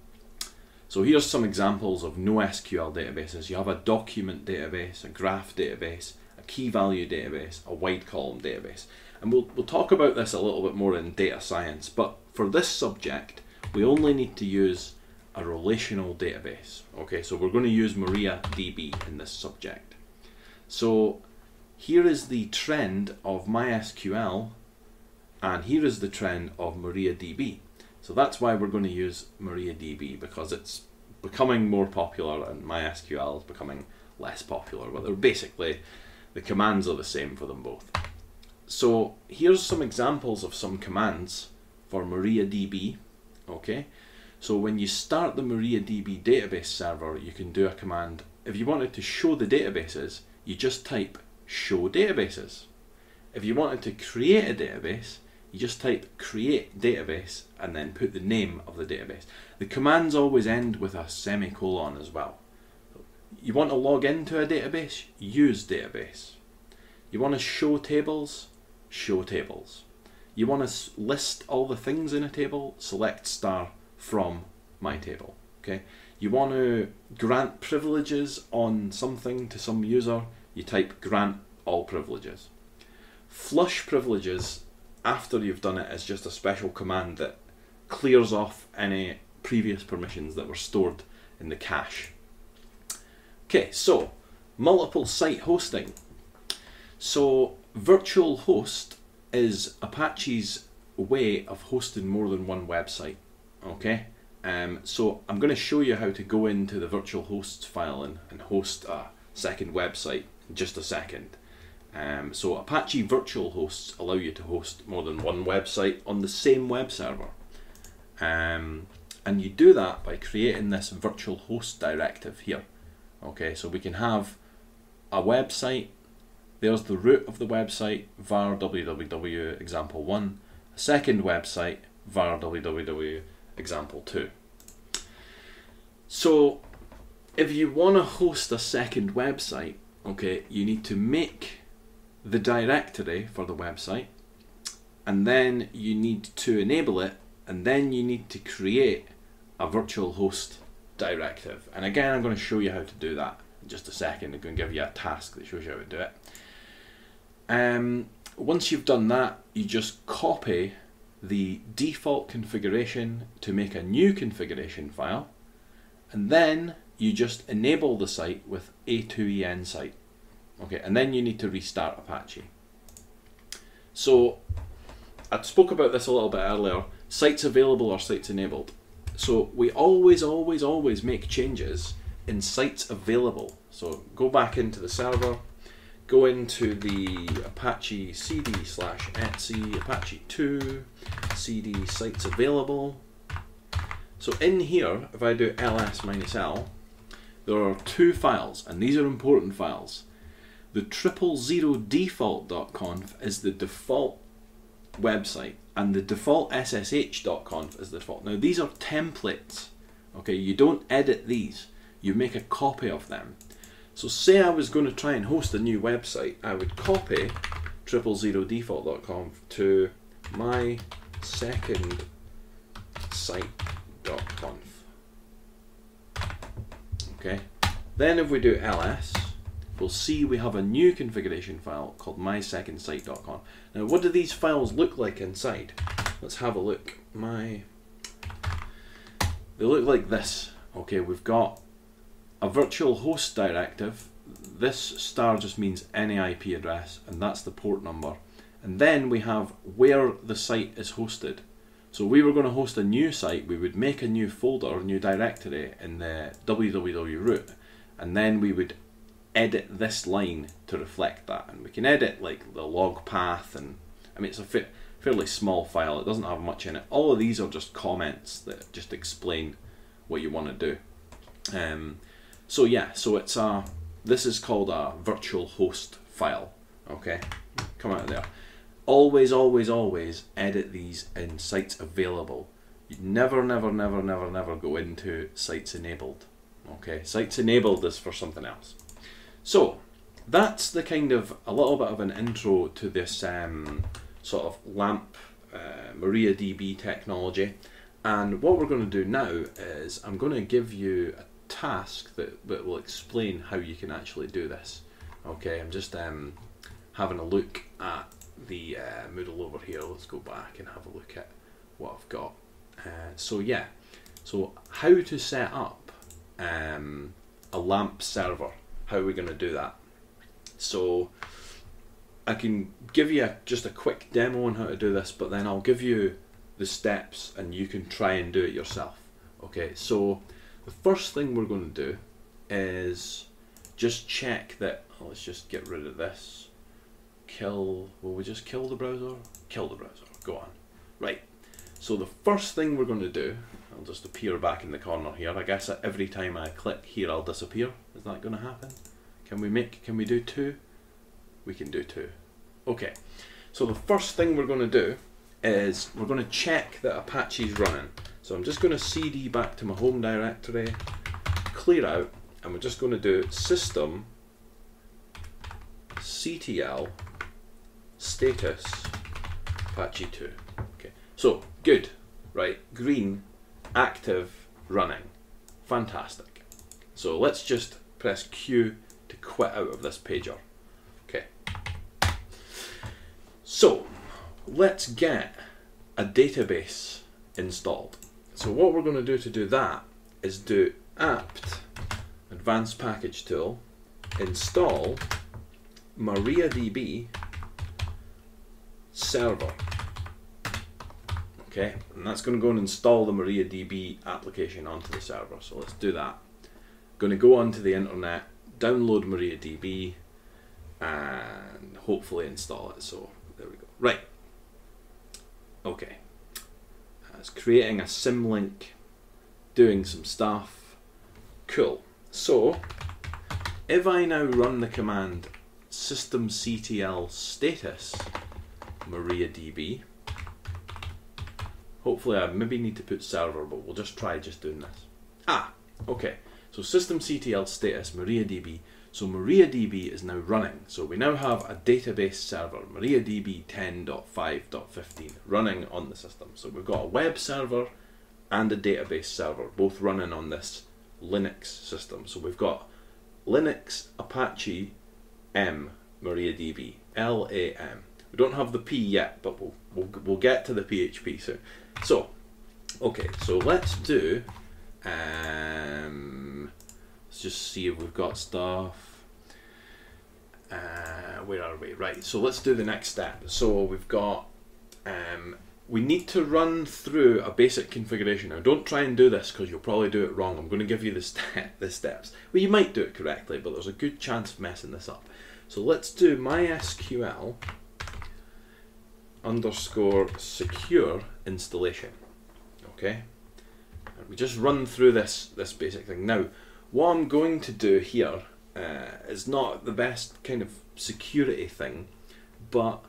so here's some examples of NoSQL databases. You have a document database, a graph database, a key value database, a wide column database. And we'll, we'll talk about this a little bit more in data science, but for this subject, we only need to use a relational database. Okay, so we're going to use MariaDB in this subject. So here is the trend of MySQL and here is the trend of MariaDB. So that's why we're going to use MariaDB because it's becoming more popular and MySQL is becoming less popular, but they're basically the commands are the same for them both. So here's some examples of some commands for MariaDB. Okay, so when you start the MariaDB database server, you can do a command. If you wanted to show the databases, you just type show databases. If you wanted to create a database, you just type create database and then put the name of the database. The commands always end with a semicolon as well. You want to log into a database? Use database. You want to show tables? Show tables. You want to list all the things in a table? Select star from my table. Okay. You want to grant privileges on something to some user? You type grant all privileges. Flush privileges after you've done it is just a special command that clears off any previous permissions that were stored in the cache. Okay, so multiple site hosting. So virtual host is Apache's way of hosting more than one website. Okay, um, so I'm going to show you how to go into the virtual hosts file and, and host a second website just a second. Um, so Apache virtual hosts allow you to host more than one website on the same web server. Um, and you do that by creating this virtual host directive here. Okay, so we can have a website, there's the root of the website, var www example 1, a second website, var www example 2. So if you want to host a second website, okay, you need to make the directory for the website and then you need to enable it and then you need to create a virtual host directive. And again, I'm going to show you how to do that in just a second. I'm going to give you a task that shows you how to do it. Um, once you've done that, you just copy the default configuration to make a new configuration file, and then you just enable the site with A2EN site. Okay, and then you need to restart Apache. So I spoke about this a little bit earlier. Sites available or sites enabled. So we always, always, always make changes in sites available. So go back into the server, go into the Apache cd slash etc Apache 2 cd sites available. So in here, if I do ls minus l, there are two files, and these are important files. The triple zero default.conf is the default website, and the default ssl.conf is the default. Now these are templates. Okay, you don't edit these. You make a copy of them. So say I was going to try and host a new website, I would copy triple zero default.conf to my second site.conf. Okay. Then if we do ls, we'll see we have a new configuration file called mysecondsite.conf. Now what do these files look like inside? Let's have a look. My They look like this. Okay, we've got a virtual host directive. This star just means any IP address and that's the port number. And then we have where the site is hosted. So we were going to host a new site, we would make a new folder, a new directory in the www root, and then we would edit this line to reflect that. And we can edit like the log path and I mean it's a fa fairly small file, it doesn't have much in it. All of these are just comments that just explain what you want to do. Um, so yeah, so it's a, this is called a virtual host file, okay? Come out of there. Always, always, always edit these in sites available. You never, never, never, never, never go into sites enabled. Okay, sites enabled is for something else. So that's the kind of a little bit of an intro to this um, sort of LAMP uh, MariaDB technology. And what we're going to do now is I'm going to give you a task that, that will explain how you can actually do this. Okay, I'm just um, having a look at the uh, Moodle over here. Let's go back and have a look at what I've got. Uh, so yeah, So how to set up um, a LAMP server? How are we going to do that? So I can give you a, just a quick demo on how to do this, but then I'll give you the steps and you can try and do it yourself. Okay, so the first thing we're going to do is just check that. Oh, let's just get rid of this. Kill. Will we just kill the browser? Kill the browser. Go on. Right. So the first thing we're going to do, I'll just appear back in the corner here. I guess every time I click here, I'll disappear. Is that going to happen? Can we make? Can we do two? We can do two. Okay. So the first thing we're going to do is we're going to check that Apache's running. So I'm just going to cd back to my home directory, clear out, and we're just going to do system ctl status Apache 2. Okay, so good, right? Green, active, running. Fantastic. So let's just press Q to quit out of this pager. Okay. So let's get a database installed. So what we're going to do to do that is do apt advanced package tool install MariaDB server. Okay, and that's going to go and install the MariaDB application onto the server. So let's do that. Going to go onto the internet, download MariaDB, and hopefully install it. So there we go. Right. Okay. It's creating a symlink, doing some stuff. Cool. So, if I now run the command systemctl status MariaDB, hopefully I maybe need to put server, but we'll just try just doing this. Ah, okay. So systemctl status MariaDB. So MariaDB is now running. So we now have a database server, MariaDB 10.5.15, running on the system. So we've got a web server and a database server, both running on this Linux system. So we've got Linux Apache M MariaDB L A M. We don't have the P yet, but we'll we'll, we'll get to the PHP soon. So, okay, so let's do. Um, let's just see if we've got stuff. Uh, where are we? Right. So let's do the next step. So we've got. Um, we need to run through a basic configuration. Now, don't try and do this because you'll probably do it wrong. I'm going to give you the, step, the steps. Well, you might do it correctly, but there's a good chance of messing this up. So let's do MySQL underscore secure installation. Okay, we just run through this this basic thing. Now, what I'm going to do here uh, is not the best kind of security thing, but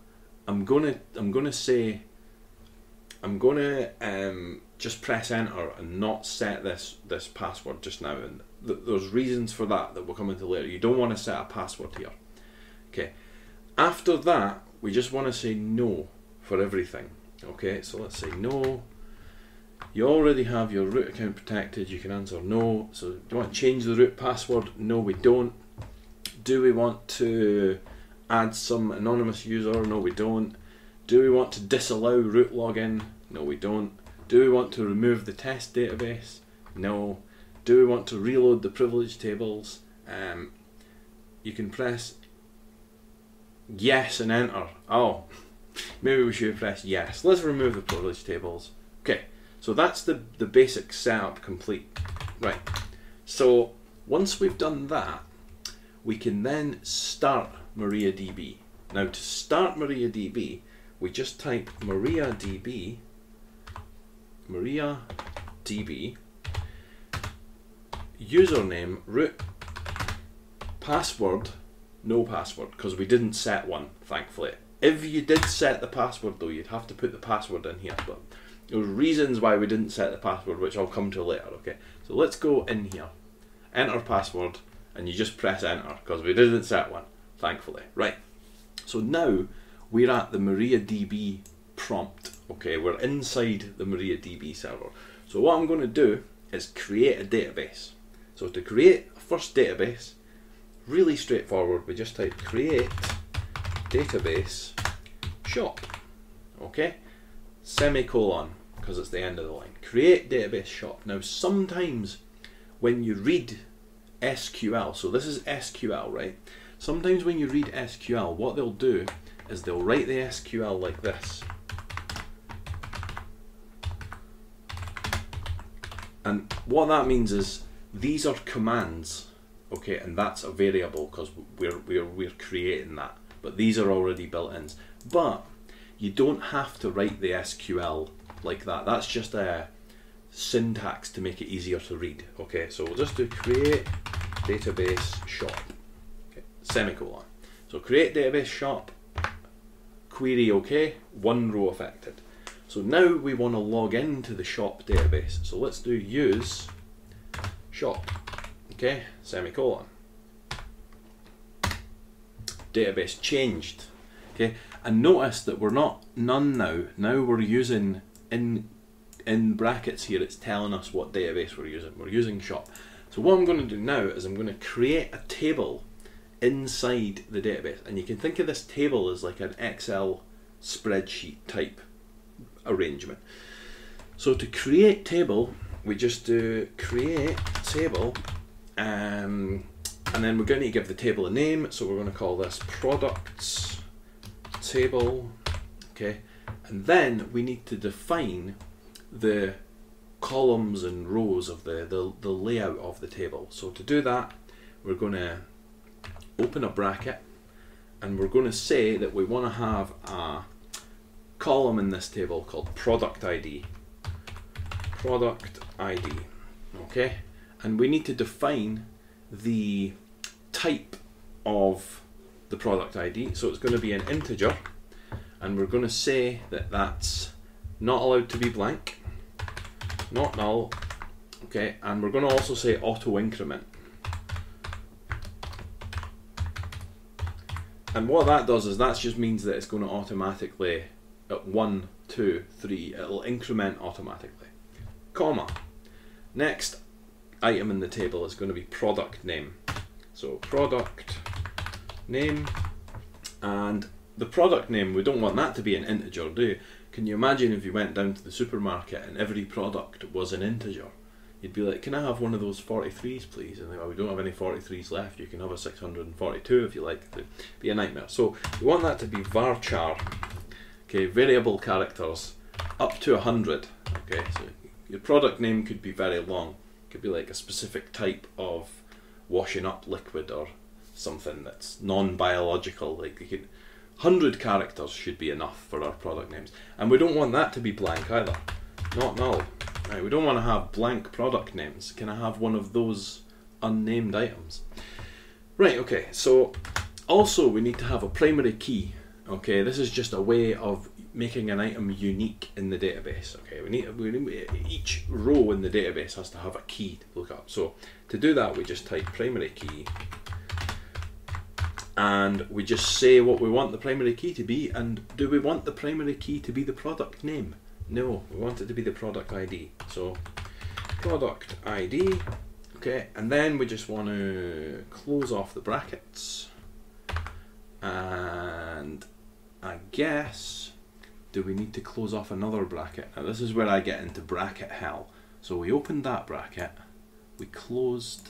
I'm gonna I'm gonna say I'm gonna um, just press enter and not set this this password just now. And th- there's reasons for that that we'll come into later. You don't want to set a password here. Okay. After that, we just want to say no for everything. Okay, so let's say no. You already have your root account protected. You can answer no. So do you want to change the root password? No, we don't. Do we want to add some anonymous user? No, we don't. Do we want to disallow root login? No, we don't. Do we want to remove the test database? No. Do we want to reload the privilege tables? Um, you can press yes and enter. Oh, maybe we should press yes. Let's remove the privilege tables. Okay, so that's the, the basic setup complete. Right, so once we've done that, we can then start MariaDB. Now to start MariaDB, we just type MariaDB, MariaDB, username, root, password, no password, because we didn't set one, thankfully. If you did set the password though, you'd have to put the password in here, but there's reasons why we didn't set the password, which I'll come to later, okay? So let's go in here, enter password, and you just press enter, because we didn't set one, thankfully. Right, so now we're at the MariaDB prompt, okay? We're inside the MariaDB server. So what I'm going to do is create a database. So to create a first database, really straightforward, we just type create database shop, okay? Semicolon, because it's the end of the line. Create database shop. Now, sometimes when you read SQL, so this is SQL, right? Sometimes when you read SQL, what they'll do is they'll write the SQL like this. And what that means is these are commands, okay, and that's a variable because we're, we're, we're creating that. But these are already built-ins. But you don't have to write the SQL like that. That's just a syntax to make it easier to read. Okay, so we'll just do create database shop, okay, semicolon. So create database shop, query okay, one row affected. So now we want to log into the shop database. So let's do use shop, okay, semicolon. Database changed, okay, and notice that we're not none now. Now we're using in in brackets here. It's telling us what database we're using. We're using shop. So what I'm going to do now is I'm going to create a table inside the database, and you can think of this table as like an Excel spreadsheet type arrangement. So to create table, we just do create table, um, and then we're going to give the table a name. So we're going to call this products table, okay, and then we need to define the columns and rows of the, the, the layout of the table. So to do that, we're going to open a bracket and we're going to say that we want to have a column in this table called product ID. Product ID. Okay? And we need to define the type of the product ID. So it's going to be an integer and we're going to say that that's not allowed to be blank, not null, okay, and we're going to also say auto increment. And what that does is that just means that it's going to automatically at one, two, three, it'll increment automatically. Comma. Next item in the table is going to be product name. So product name and the product name, we don't want that to be an integer, do you? Can you imagine if you went down to the supermarket and every product was an integer? You'd be like, can I have one of those 43s please? And they like, oh, we don't have any 43s left, you can have a 642 if you like. It'd be a nightmare. So we want that to be varchar, okay, variable characters, up to 100. Okay, so your product name could be very long. It could be like a specific type of washing up liquid or something that's non-biological. Like you could 100 characters should be enough for our product names. And we don't want that to be blank either. Not null. Right, we don't want to have blank product names. Can I have one of those unnamed items? Right, okay, so also we need to have a primary key. Okay, this is just a way of making an item unique in the database. Okay, we need, we need each row in the database has to have a key to look up. So to do that, we just type primary key and we just say what we want the primary key to be and do we want the primary key to be the product name no we want it to be the product id so product id okay and then we just want to close off the brackets and i guess do we need to close off another bracket now this is where i get into bracket hell so we opened that bracket we closed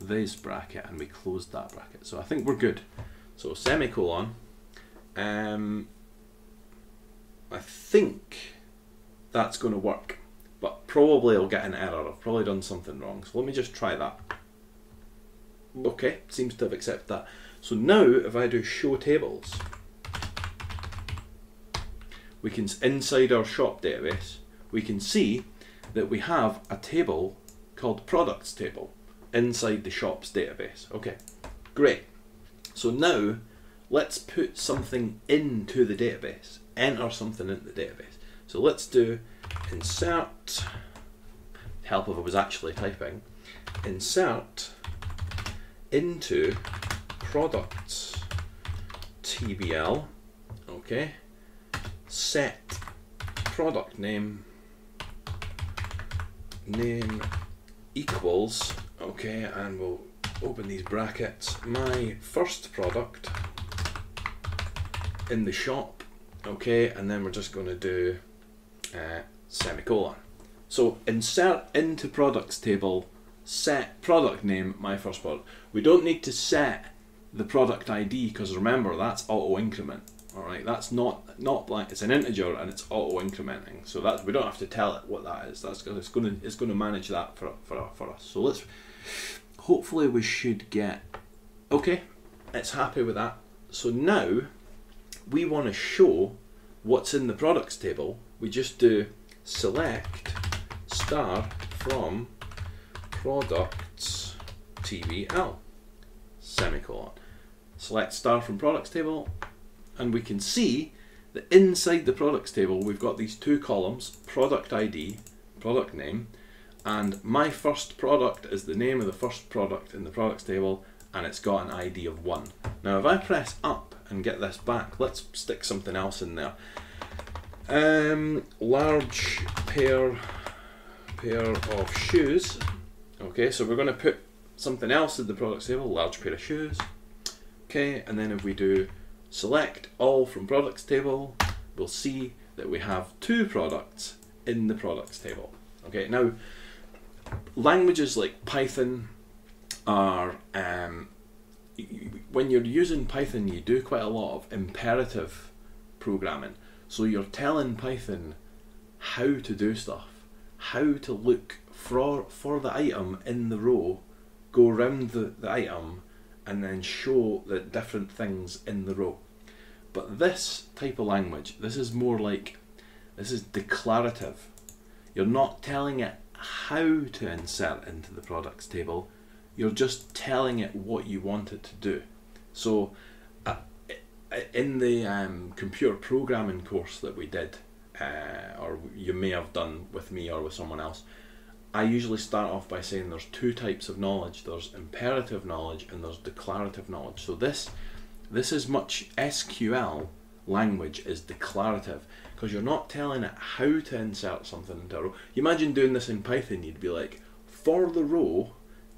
this bracket and we closed that bracket. So I think we're good. So semicolon. Um, I think that's going to work, but probably I'll get an error. I've probably done something wrong. So let me just try that. Okay, seems to have accepted that. So now if I do show tables, we can inside our shop database, we can see that we have a table called products table inside the shop's database. Okay, great. So now let's put something into the database, enter something into the database. So let's do insert, help if I was actually typing, insert into products TBL, okay, set product name, name equals Okay, and we'll open these brackets. My first product in the shop, okay, and then we're just going to do uh, semicolon. So insert into products table, set product name, my first product. We don't need to set the product ID because remember that's auto increment. All right, that's not not like it's an integer and it's auto incrementing. So that we don't have to tell it what that is. That's gonna, it's going to it's going to manage that for for for us. So let's hopefully we should get okay. It's happy with that. So now we want to show what's in the products table. We just do select star from products TBL semicolon. Select star from products table and we can see that inside the products table we've got these two columns product ID, product name, and my first product is the name of the first product in the products table and it's got an ID of 1. Now if I press up and get this back, let's stick something else in there. Um, large pair pair of shoes. Okay, so we're going to put something else in the products table, large pair of shoes. Okay, and then if we do select all from products table, we'll see that we have two products in the products table. Okay, now languages like Python are um, when you're using Python, you do quite a lot of imperative programming. So you're telling Python how to do stuff, how to look for for the item in the row, go around the, the item, and then show the different things in the row. But this type of language, this is more like this is declarative. You're not telling it how to insert into the products table, you're just telling it what you want it to do. So, uh, in the um, computer programming course that we did, uh, or you may have done with me or with someone else, I usually start off by saying there's two types of knowledge. There's imperative knowledge and there's declarative knowledge. So this this is much SQL language is declarative because you're not telling it how to insert something into a row. You imagine doing this in Python, you'd be like, for the row,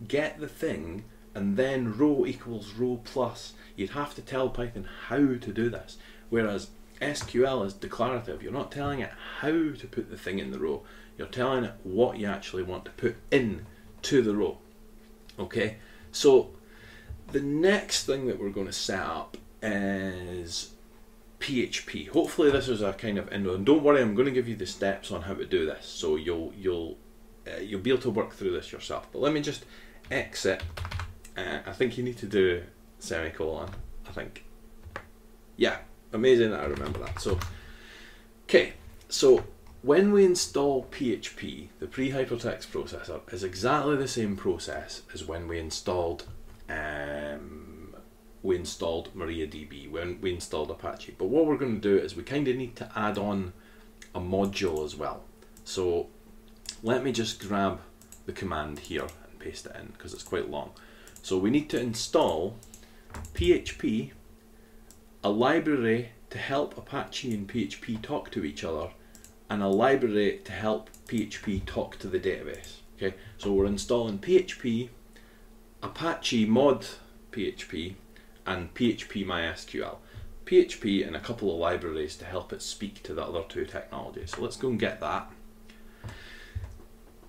get the thing, and then row equals row plus. You'd have to tell Python how to do this. Whereas SQL is declarative. You're not telling it how to put the thing in the row. You're telling it what you actually want to put in to the row. Okay? So the next thing that we're going to set up is PHP. Hopefully this is a kind of intro. And don't worry, I'm going to give you the steps on how to do this, so you'll you'll uh, you'll be able to work through this yourself. But let me just exit. Uh, I think you need to do semicolon. I think. Yeah, amazing that I remember that. So, okay, so when we install PHP, the pre-hypertext processor is exactly the same process as when we installed um, we installed MariaDB, when we installed Apache. But what we're going to do is we kind of need to add on a module as well. So let me just grab the command here and paste it in because it's quite long. So we need to install PHP, a library to help Apache and PHP talk to each other, and a library to help PHP talk to the database. Okay, so we're installing PHP, Apache mod PHP, and PHP MySQL. PHP and a couple of libraries to help it speak to the other two technologies. So let's go and get that.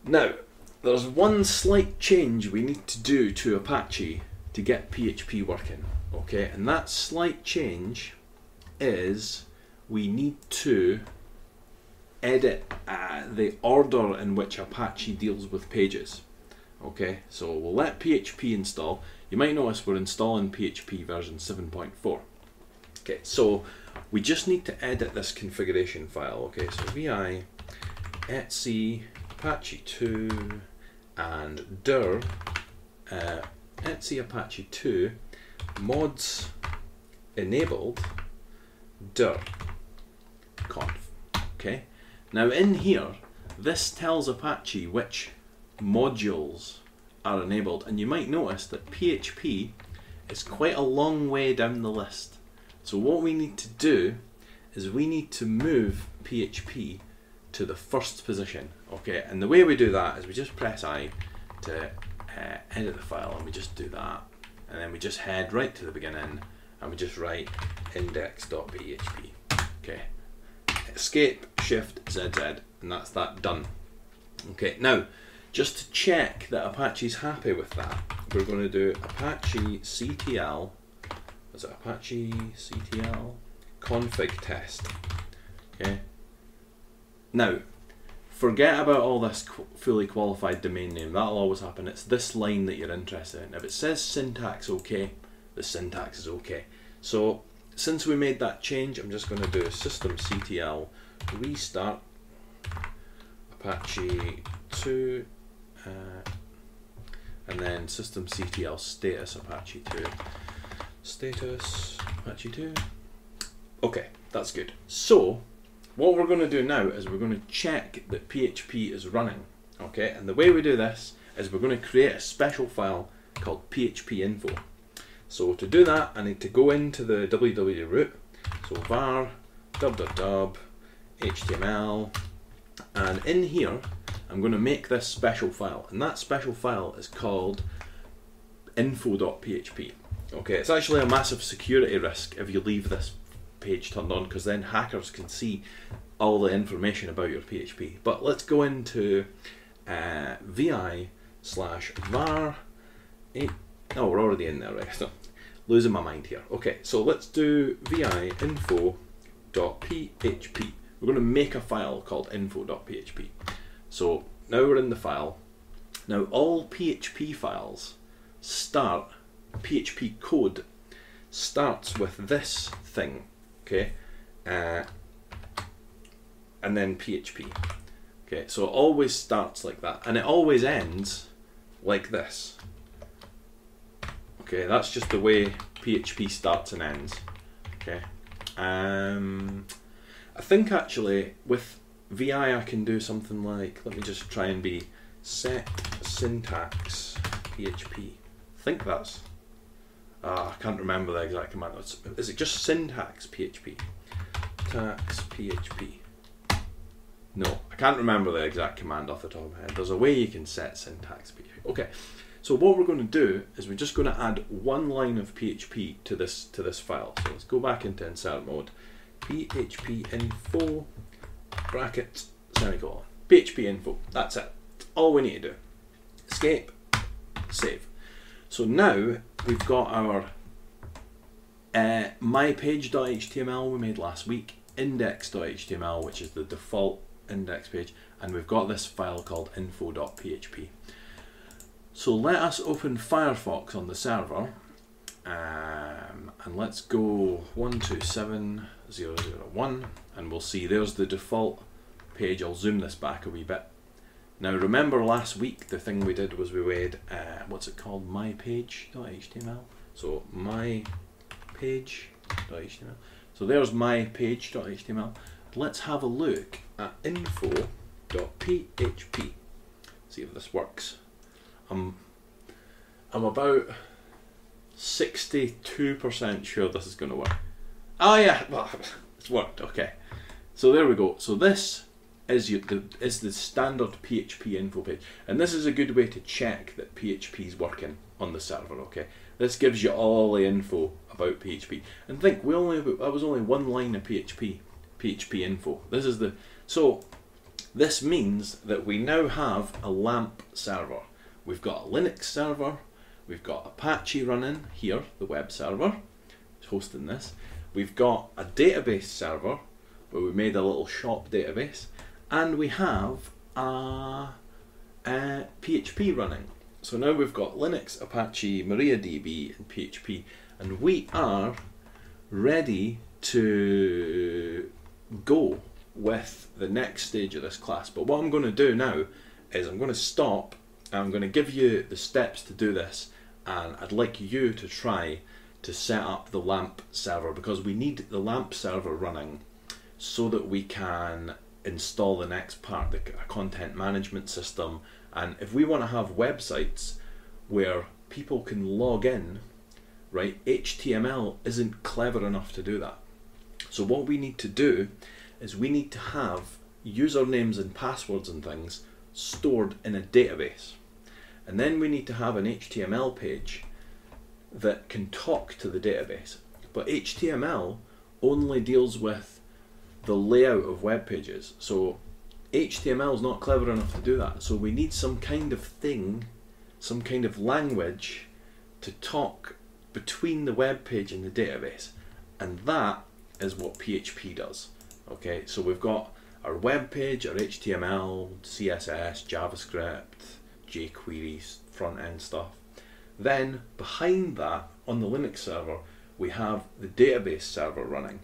Now, there's one slight change we need to do to Apache to get PHP working. Okay, and that slight change is we need to edit uh, the order in which Apache deals with pages. Okay, so we'll let PHP install. You might notice we're installing PHP version 7.4. Okay, so we just need to edit this configuration file. Okay, so vi etc apache 2 and dir uh, etc apache 2 mods enabled dir conf. Okay, now in here, this tells Apache which modules are enabled and you might notice that PHP is quite a long way down the list. So what we need to do is we need to move PHP to the first position. Okay, and the way we do that is we just press I to uh, edit the file and we just do that. And then we just head right to the beginning and we just write index.php. Okay, escape, shift, ZZ, and that's that done. Okay, now, just to check that Apache's happy with that, we're going to do Apache CTL, is it Apache CTL config test. Okay. Now, forget about all this qu- fully qualified domain name. That'll always happen. It's this line that you're interested in. If it says syntax okay, the syntax is okay. So since we made that change, I'm just going to do a systemctl restart. Apache 2 uh, and then systemctl status Apache 2 status Apache 2 okay that's good. So what we're going to do now is we're going to check that PHP is running okay? And the way we do this is we're going to create a special file called php info so to do that I need to go into the www root so var dub html and in here I'm going to make this special file and that special file is called info.php okay it's actually a massive security risk if you leave this page turned on because then hackers can see all the information about your PHP but let's go into uh, vi slash var 8 oh we're already in there right losing my mind here okay so let's do vi info.php we're going to make a file called info.php. So now we're in the file. Now all PHP files start, PHP code starts with this thing, okay, uh, and then PHP. Okay, so it always starts like that, and it always ends like this. Okay, that's just the way PHP starts and ends. Okay. Um, I think actually with VI I can do something like, let me just try and be set syntax PHP. I think that's, uh, I can't remember the exact command. Is it just syntax PHP? Tax PHP. No, I can't remember the exact command off the top of my head. There's a way you can set syntax PHP. Okay, so what we're going to do is we're just going to add one line of PHP to this to this file. So let's go back into insert mode. Php info bracket semicolon. Php info that's it. That's all we need to do. Escape save. So now we've got our uh, mypage.html we made last week index.html which is the default index page and we've got this file called info.php so let us open Firefox on the server um, and let's go 127001 and we'll see there's the default page. I'll zoom this back a wee bit. Now remember last week the thing we did was we made, uh, what's it called, mypage.html. So mypage.html. So there's mypage.html. Let's have a look at info.php. See if this works. I'm, I'm about 62% sure this is going to work. Oh yeah, well, it's worked, okay. So there we go. So this is your, the, is the standard PHP info page. And this is a good way to check that PHP is working on the server, okay. This gives you all the info about PHP. And think, we only that was only one line of PHP, PHP info. This is the, so this means that we now have a LAMP server. We've got a Linux server, we've got Apache running here, the web server, hosting this. We've got a database server where we made a little shop database, and we have a, a PHP running. So now we've got Linux, Apache, MariaDB, and PHP, and we are ready to go with the next stage of this class. But what I'm going to do now is I'm going to stop I'm going to give you the steps to do this and I'd like you to try to set up the LAMP server because we need the LAMP server running so that we can install the next part, the content management system. And if we want to have websites where people can log in, right, HTML isn't clever enough to do that. So what we need to do is we need to have usernames and passwords and things stored in a database. And then we need to have an HTML page that can talk to the database. But HTML only deals with the layout of web pages. So HTML is not clever enough to do that. So we need some kind of thing, some kind of language to talk between the web page and the database. And that is what PHP does. Okay, so we've got our web page, our HTML, CSS, JavaScript, jQuery, front end stuff. Then behind that, on the Linux server, we have the database server running.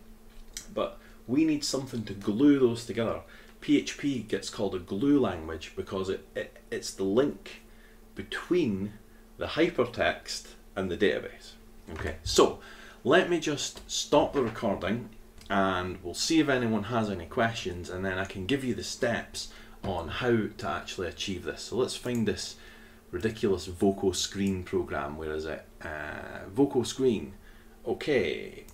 But we need something to glue those together. PHP gets called a glue language because it, it it's the link between the hypertext and the database. Okay, so let me just stop the recording and we'll see if anyone has any questions and then I can give you the steps on how to actually achieve this. So let's find this ridiculous Vokoscreen program. Where is it? Uh, Vokoscreen. Okay,